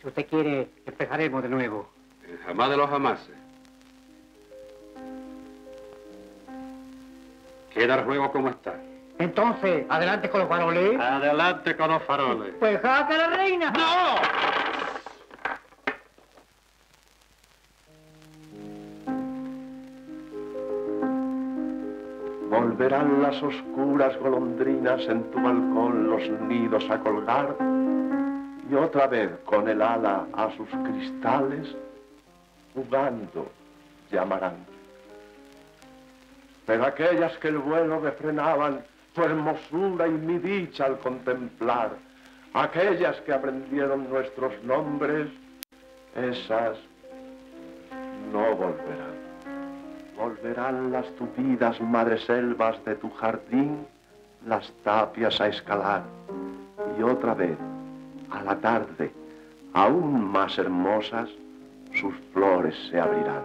S20: Si usted quiere, empezaremos de nuevo.
S9: Jamás de los jamases. Queda el juego como está.
S20: Entonces, adelante con los faroles.
S9: Adelante con los faroles.
S20: Pues jaque a la reina.
S9: ¡No!
S13: Volverán las oscuras golondrinas en tu balcón los nidos a colgar y otra vez con el ala a sus cristales jugando llamarán. Pero aquellas que el vuelo refrenaban tu hermosura y mi dicha al contemplar, aquellas que aprendieron nuestros nombres, esas no volverán. Volverán las tupidas madreselvas de tu jardín, las tapias a escalar. Y otra vez, a la tarde, aún más hermosas, sus flores se abrirán.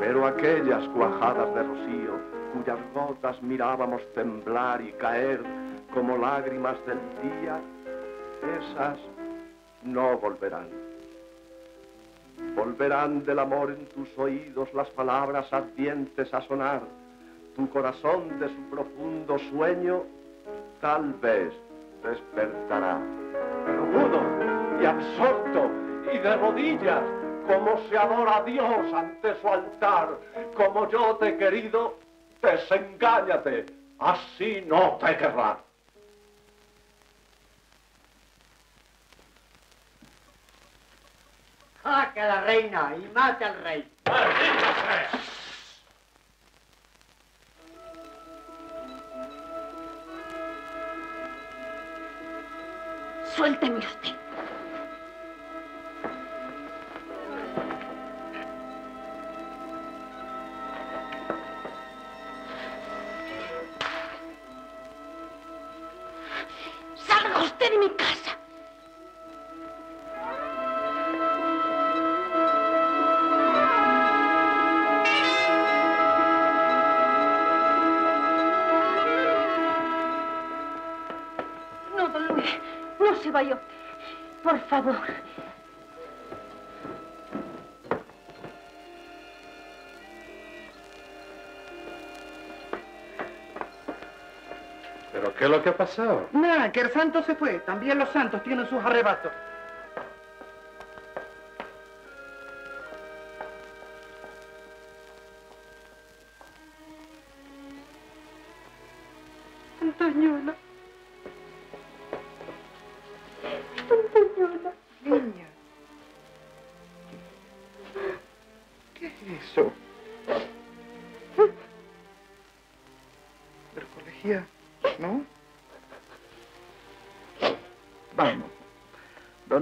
S13: Pero aquellas cuajadas de rocío, cuyas gotas mirábamos temblar y caer como lágrimas del día, esas no volverán. Volverán del amor en tus oídos las palabras ardientes a sonar. Tu corazón de su profundo sueño tal vez despertará. Pero mudo y absorto y de rodillas, como se adora a Dios ante su altar, como yo te he querido, desengáñate, así no te querrá.
S20: Jaque a la reina y mate al rey.
S11: Suélteme usted. Mi casa! No, don Luis, no se vaya usted. Por favor.
S9: Qué es lo que ha pasado?
S10: Nada, que el santo se fue. También los santos tienen sus arrebatos.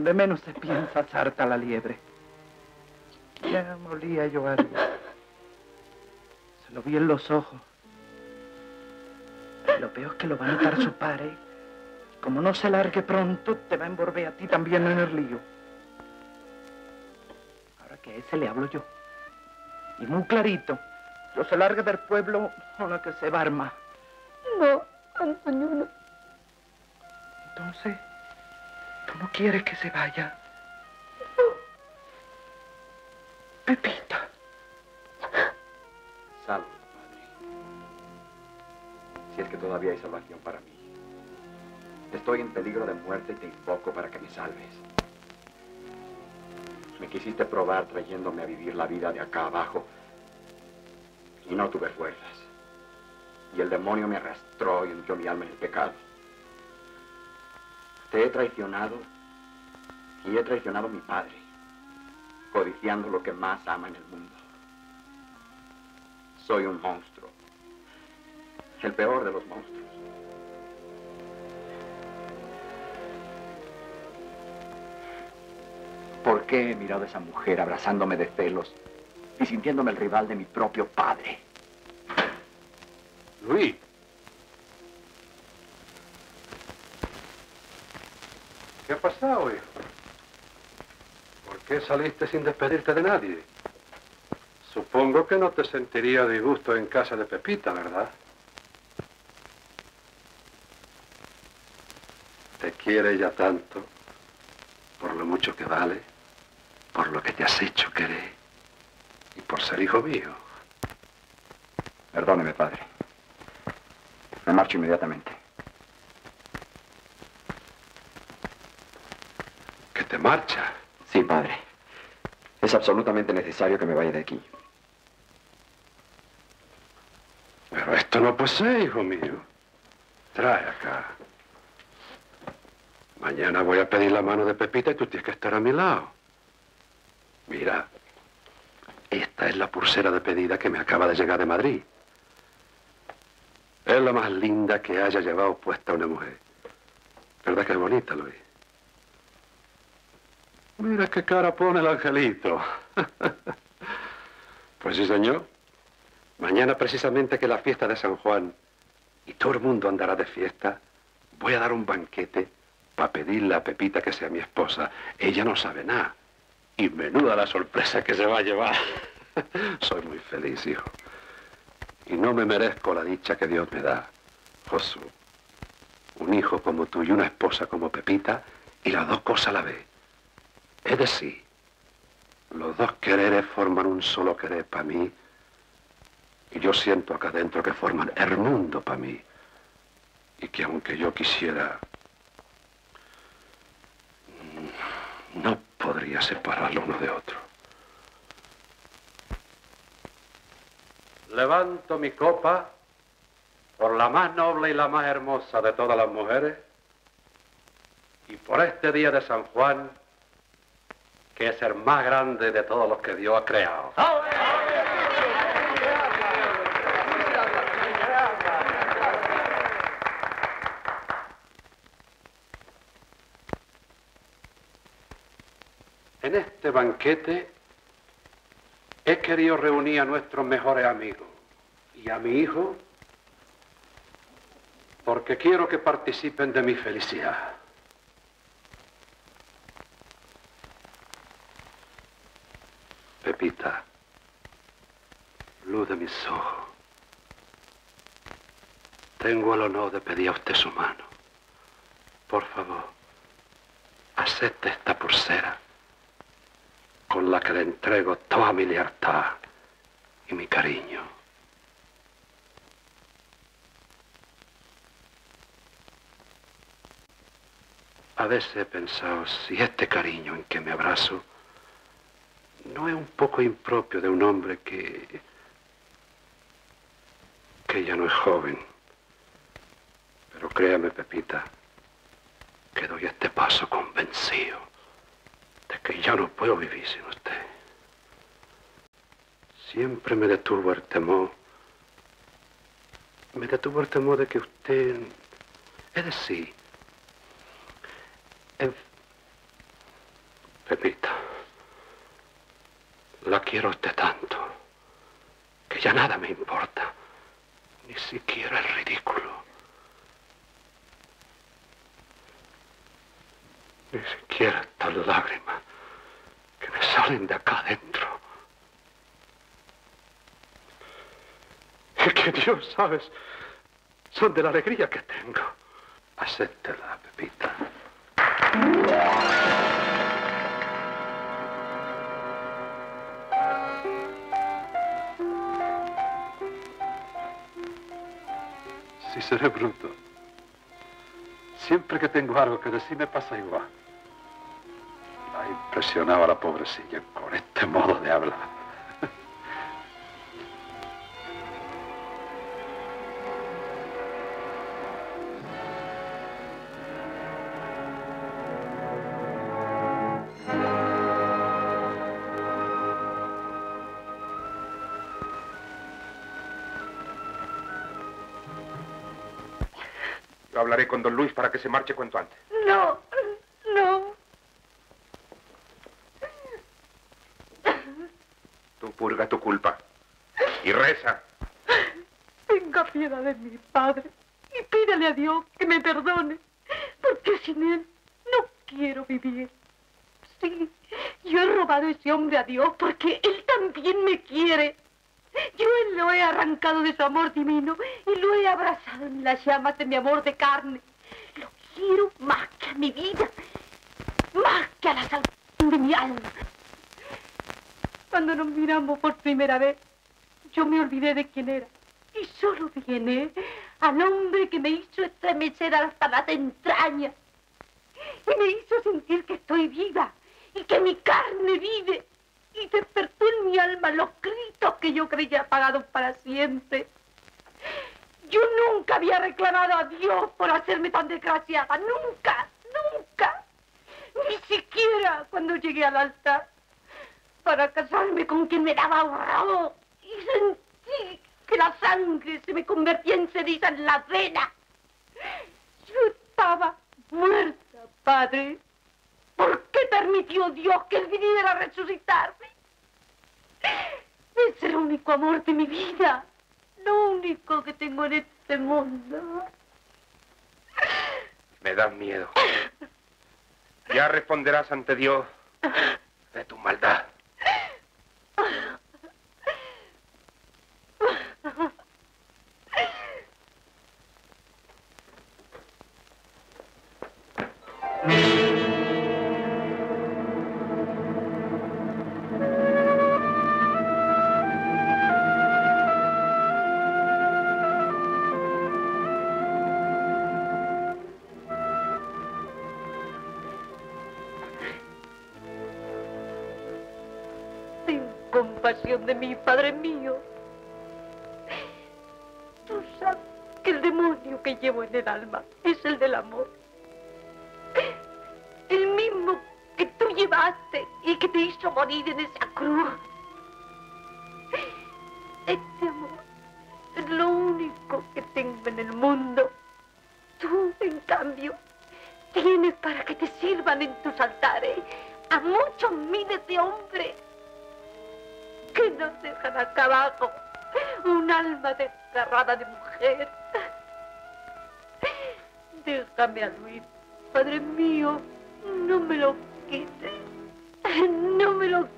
S10: Donde menos se piensa, salta la liebre. Ya molía yo algo. Se lo vi en los ojos. Lo peor es que lo va a notar su padre. Como no se largue pronto, te va a envolver a ti también en el lío. Ahora que a ese le hablo yo. Y muy clarito. Yo se largue del pueblo o la que se va a armar.
S22: No, Antoñuela.
S10: Entonces, ¿tú no quieres que se vaya? Pepita.
S5: Salve, Padre. Si es que todavía hay salvación para mí. Estoy en peligro de muerte y te invoco para que me salves. Me quisiste probar trayéndome a vivir la vida de acá abajo y no tuve fuerzas. Y el demonio me arrastró y hundió mi alma en el pecado. Te he traicionado y he traicionado a mi padre, codiciando lo que más ama en el mundo. Soy un monstruo, el peor de los monstruos. ¿Por qué he mirado a esa mujer abrazándome de celos y sintiéndome el rival de mi propio padre?
S9: Luis. ¿Qué ha pasado, hijo? ¿Por qué saliste sin despedirte de nadie? Supongo que no te sentiría disgusto en casa de Pepita, ¿verdad? Te quiere ella tanto, por lo mucho que vale, por lo que te has hecho querer y por ser hijo mío.
S5: Perdóneme, padre. Me marcho inmediatamente.
S9: ¿Que te marcha?
S5: Sí, padre. Es absolutamente necesario que me vaya de aquí.
S9: Pero esto no puede ser, hijo mío. Trae acá. Mañana voy a pedir la mano de Pepita y tú tienes que estar a mi lado. Mira, esta es la pulsera de pedida que me acaba de llegar de Madrid. Es la más linda que haya llevado puesta una mujer. ¿Verdad que es bonita, Luis? Mira qué cara pone el angelito. [laughs] pues sí, señor. Mañana precisamente que la fiesta de San Juan y todo el mundo andará de fiesta, voy a dar un banquete para pedirle a Pepita que sea mi esposa. Ella no sabe nada. Y menuda la sorpresa que se va a llevar. [laughs] Soy muy feliz, hijo. Y no me merezco la dicha que Dios me da. Josu, un hijo como tú y una esposa como Pepita, y las dos cosas a la vez. Es decir, los dos quereres forman un solo querer para mí, y yo siento acá adentro que forman el mundo para mí, y que aunque yo quisiera, no podría separarlo uno de otro. Levanto mi copa por la más noble y la más hermosa de todas las mujeres y por este día de San Juan, que es el más grande de todos los que Dios ha creado. En este banquete he querido reunir a nuestros mejores amigos y a mi hijo porque quiero que participen de mi felicidad. Pepita, luz de mis ojos, tengo el honor de pedir a usted su mano. Por favor, acepte esta pulsera con la que le entrego toda mi lealtad y mi cariño. A veces he pensado si este cariño en que me abrazo no es un poco impropio de un hombre que... que ya no es joven. créame, Pepita, que doy este paso convencido de que ya no puedo vivir sin usted. Siempre me detuvo el temor. Me detuvo el temor de que usted, es decir, en- Pepita, la quiero usted tanto que ya nada me importa, ni siquiera el ridículo. Ni siquiera estas lágrimas que me salen de acá adentro. Es que Dios, ¿sabes? Son de la alegría que tengo. Acéptela, Pepita. Si seré bruto. Siempre que tengo algo que decir me pasa igual. La impresionaba la pobrecilla con este modo de hablar.
S14: Hablaré con don Luis para que se marche cuanto antes.
S11: No, no.
S14: Tú purga tu culpa. Y reza.
S11: Tenga piedad de mi padre y pídele a Dios que me perdone, porque sin él no quiero vivir. Sí, yo he robado a ese hombre a Dios porque él también me quiere. Yo lo he arrancado de su amor divino y lo he abrazado en las llamas de mi amor de carne. Lo quiero más que a mi vida, más que a la salvación de mi alma. Cuando nos miramos por primera vez, yo me olvidé de quién era y solo vi en él al hombre que me hizo estremecer hasta las entrañas y me hizo sentir que estoy viva y que mi carne vive y despertó en mi alma los gritos que yo creía apagados para siempre. Yo nunca había reclamado a Dios por hacerme tan desgraciada, nunca, nunca, ni siquiera cuando llegué al altar para casarme con quien me daba horror y sentí que la sangre se me convertía en ceniza en la vena. Yo estaba muerta, padre. ¿Por qué permitió Dios que él viniera a resucitarme? Es el único amor de mi vida, lo único que tengo en este mundo.
S14: Me das miedo. Ya responderás ante Dios de tu maldad.
S11: En el alma es el del amor. El mismo que tú llevaste y que te hizo morir en esa cruz. Este amor es lo único que tengo en el mundo. Tú, en cambio, tienes para que te sirvan en tus altares a muchos miles de hombres que nos dejan acá abajo un alma desgarrada de mujer. Déjame a Luis, Padre mío, no me lo quites, no me lo quites.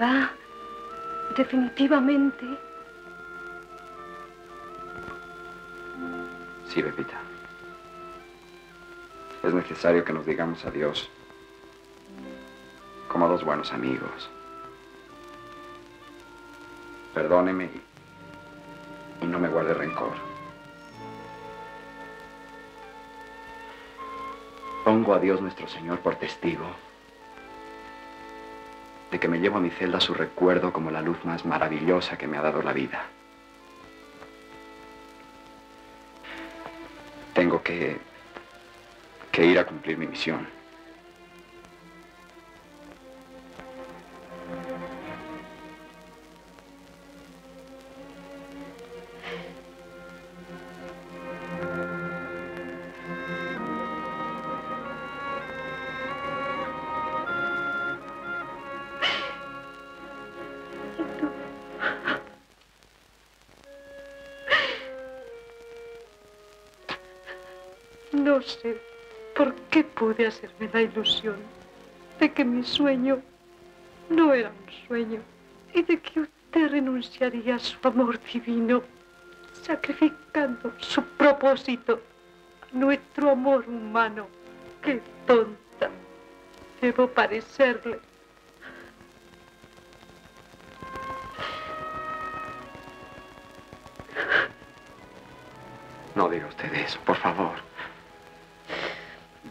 S11: Va definitivamente.
S5: Sí, Pepita. Es necesario que nos digamos adiós. Como dos buenos amigos. Perdóneme y, y no me guarde rencor. Pongo a Dios nuestro Señor por testigo de que me llevo a mi celda su recuerdo como la luz más maravillosa que me ha dado la vida. Tengo que, que ir a cumplir mi misión.
S11: Hacerme la ilusión de que mi sueño no era un sueño y de que usted renunciaría a su amor divino, sacrificando su propósito a nuestro amor humano. Qué tonta debo parecerle.
S5: No diga usted eso, por favor.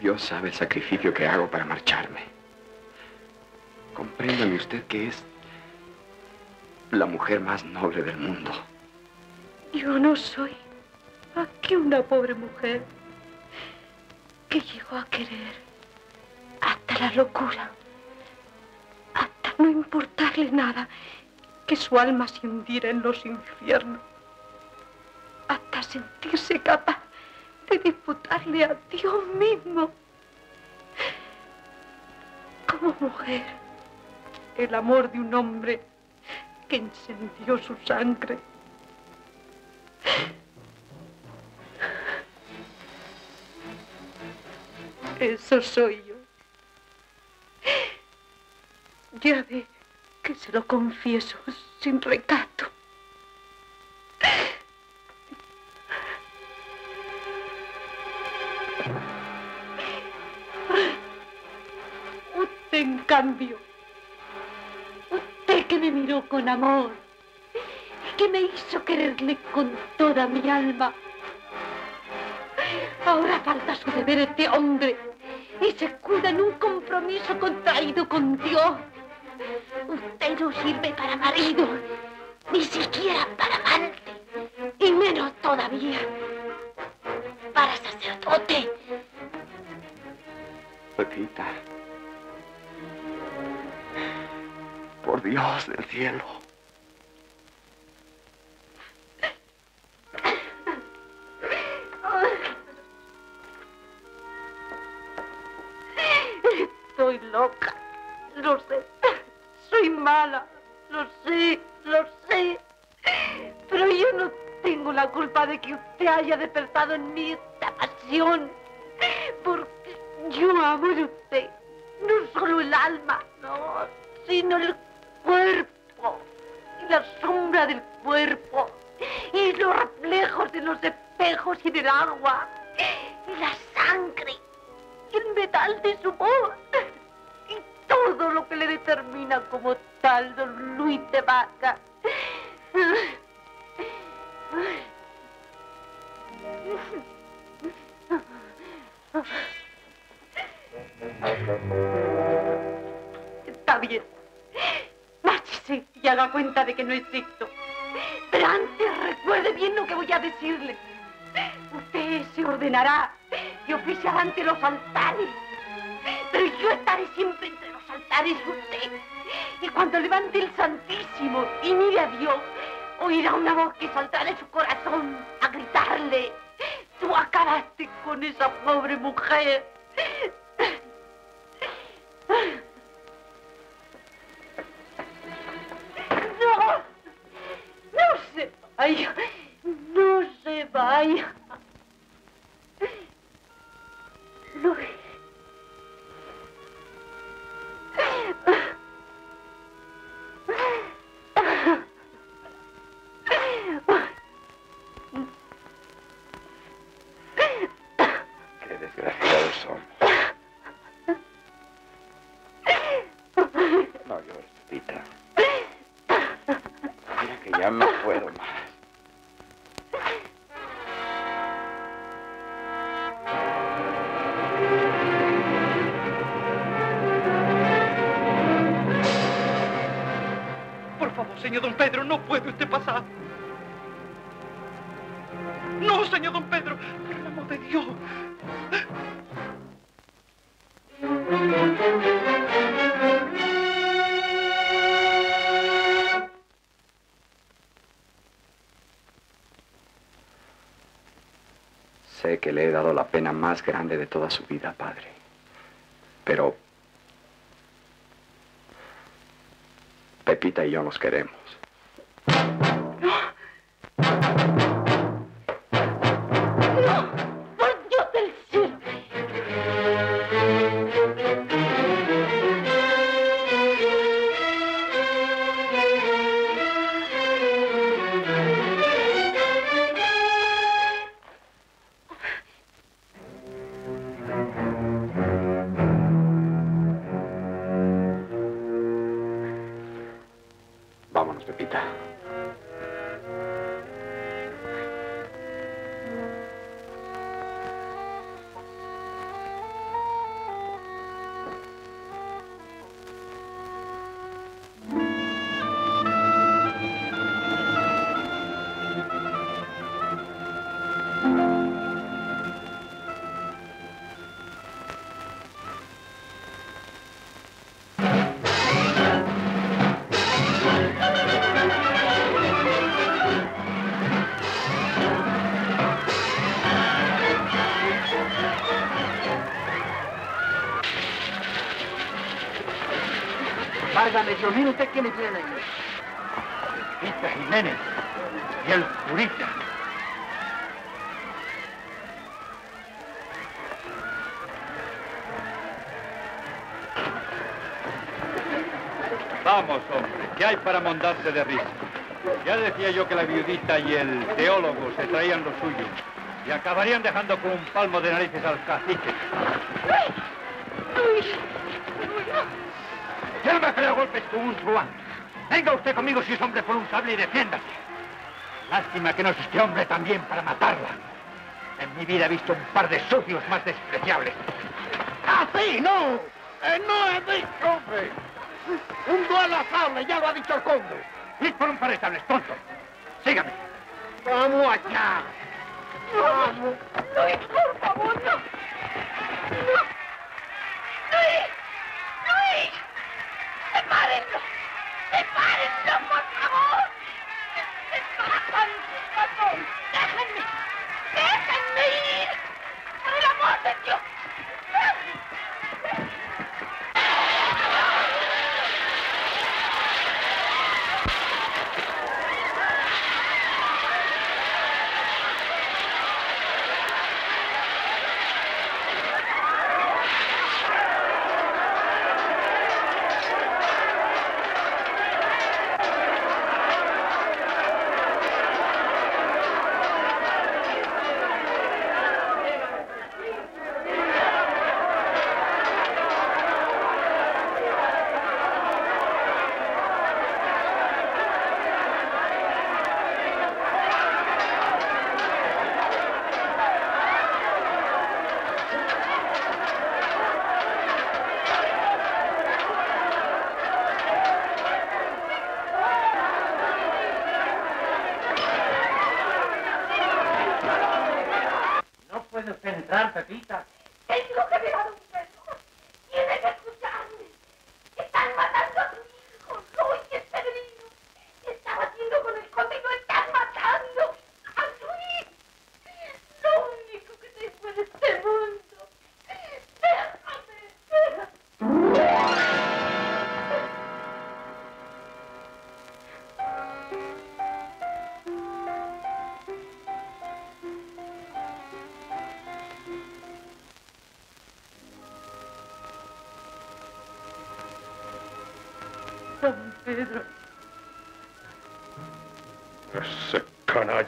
S5: Dios sabe el sacrificio que hago para marcharme. Compréndame usted que es la mujer más noble del mundo.
S11: Yo no soy aquí una pobre mujer que llegó a querer hasta la locura, hasta no importarle nada que su alma se hundiera en los infiernos, hasta sentirse capaz de disputarle a Dios mismo. Como mujer, el amor de un hombre que encendió su sangre. Eso soy yo. Ya ve que se lo confieso sin recato. Cambio, usted que me miró con amor, que me hizo quererle con toda mi alma, ahora falta su deber este hombre y se cuida en un compromiso contraído con Dios. Usted no sirve para marido, ni siquiera para amante, y menos todavía para sacerdote.
S5: Pepita. Por Dios del cielo.
S11: Estoy loca, lo sé. Soy mala, lo sé, lo sé. Pero yo no tengo la culpa de que usted haya despertado en mí esta pasión. Porque yo amo de usted. No solo el alma, no, sino el cuerpo. Y la sombra del cuerpo. Y los reflejos de los espejos y del agua. Y la sangre. Y el metal de su voz. Y todo lo que le determina como tal don Luis de Vaca. Está bien. Y haga cuenta de que no existo. Pero antes recuerde bien lo que voy a decirle. Usted se ordenará y oficiará ante los altares. Pero yo estaré siempre entre los altares usted. Y cuando levante el Santísimo y mire a Dios, oirá una voz que saldrá de su corazón a gritarle. Tú acabaste con esa pobre mujer. Ay, no se vaya. Luis. Qué desgraciados son.
S5: No llores, Pita. Mira que ya no puedo más.
S11: Señor don Pedro, por el amor de Dios.
S5: Sé que le he dado la pena más grande de toda su vida, padre. Pero Pepita y yo nos queremos.
S23: De risa? Ya decía yo que la viudita y el teólogo se traían lo suyo y acabarían dejando con un palmo de narices al cacique.
S11: Yo no me peleo golpes con un truán. Venga usted conmigo si es hombre por un sable y defiéndase. Lástima que no es este hombre también para matarla. En mi vida he visto un par de sucios más despreciables.
S24: ¡Así, no! Eh, no he dicho, hombre. Un duelo a sable, ya lo ha dicho el conde.
S11: Ir por un par de sables, tonto. Sígame.
S24: Vamos allá. Vamos.
S25: Luis, por favor, no. No. Luis, Luis, sepárenlo. Sepárenlo, por favor. Separan, separan. Déjenme. Déjenme ir. Por el amor de Dios.
S11: No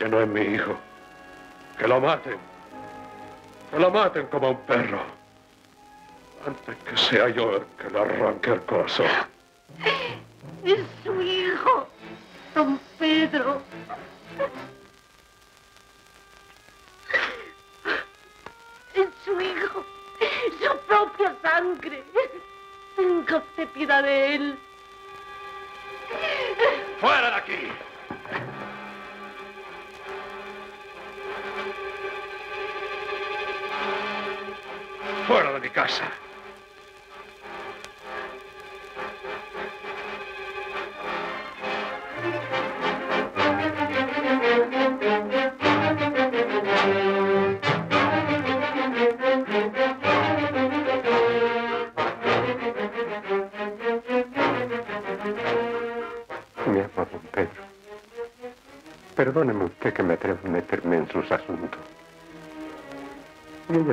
S9: canalla no es mi hijo. Que lo maten. Que lo maten como a un perro. Antes que sea yo el que le arranque el corazón.
S11: Es su hijo, don Pedro. Es su hijo, su propia sangre. Tenga usted piedad de él.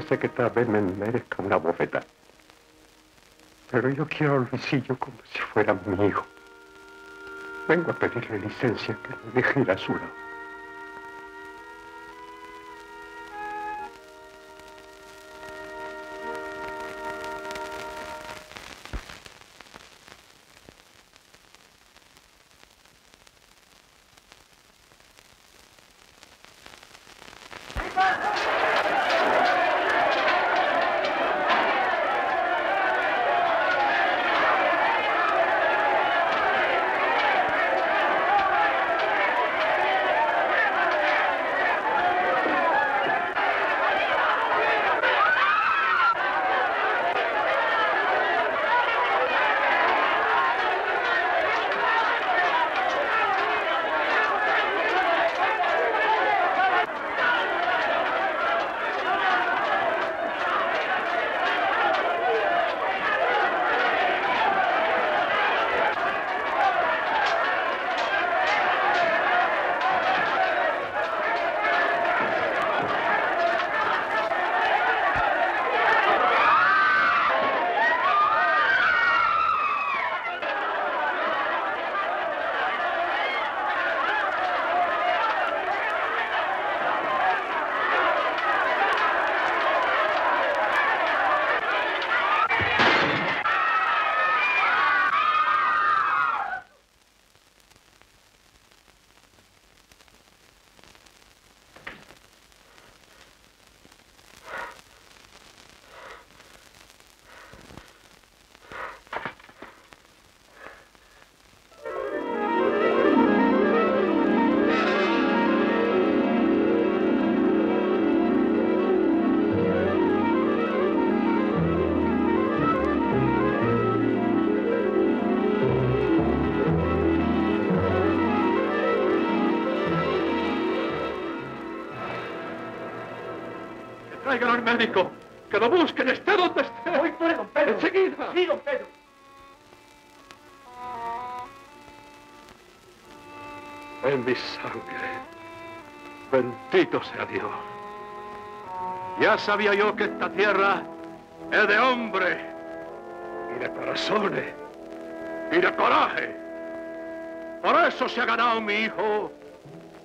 S22: Sé que tal vez me merezca una bofetada. Pero yo quiero a Luisillo como si fuera mi hijo. Vengo a pedirle licencia que me deje ir a su lado.
S9: Médico. Que lo busquen, esté donde esté. Voy por don Pedro. Enseguida.
S23: Sí, don Pedro.
S9: En mi sangre. Bendito sea Dios. Ya sabía yo que esta tierra es de hombre y de corazones y de coraje. Por eso se ha ganado mi hijo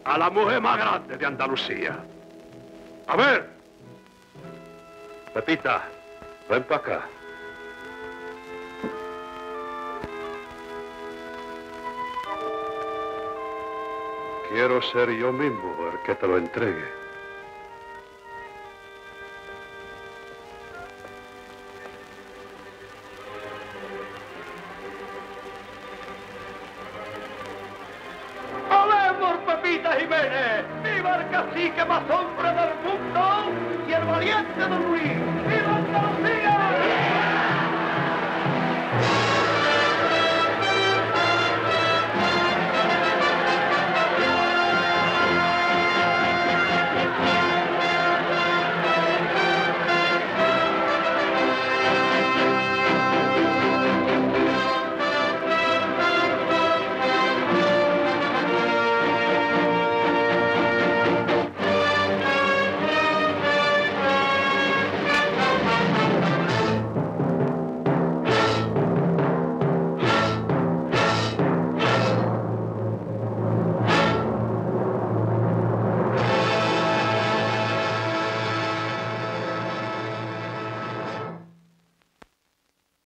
S9: a la mujer más grande de Andalucía. A ver, Pepita, ven para acá. Quiero ser yo mismo el que te lo entregue.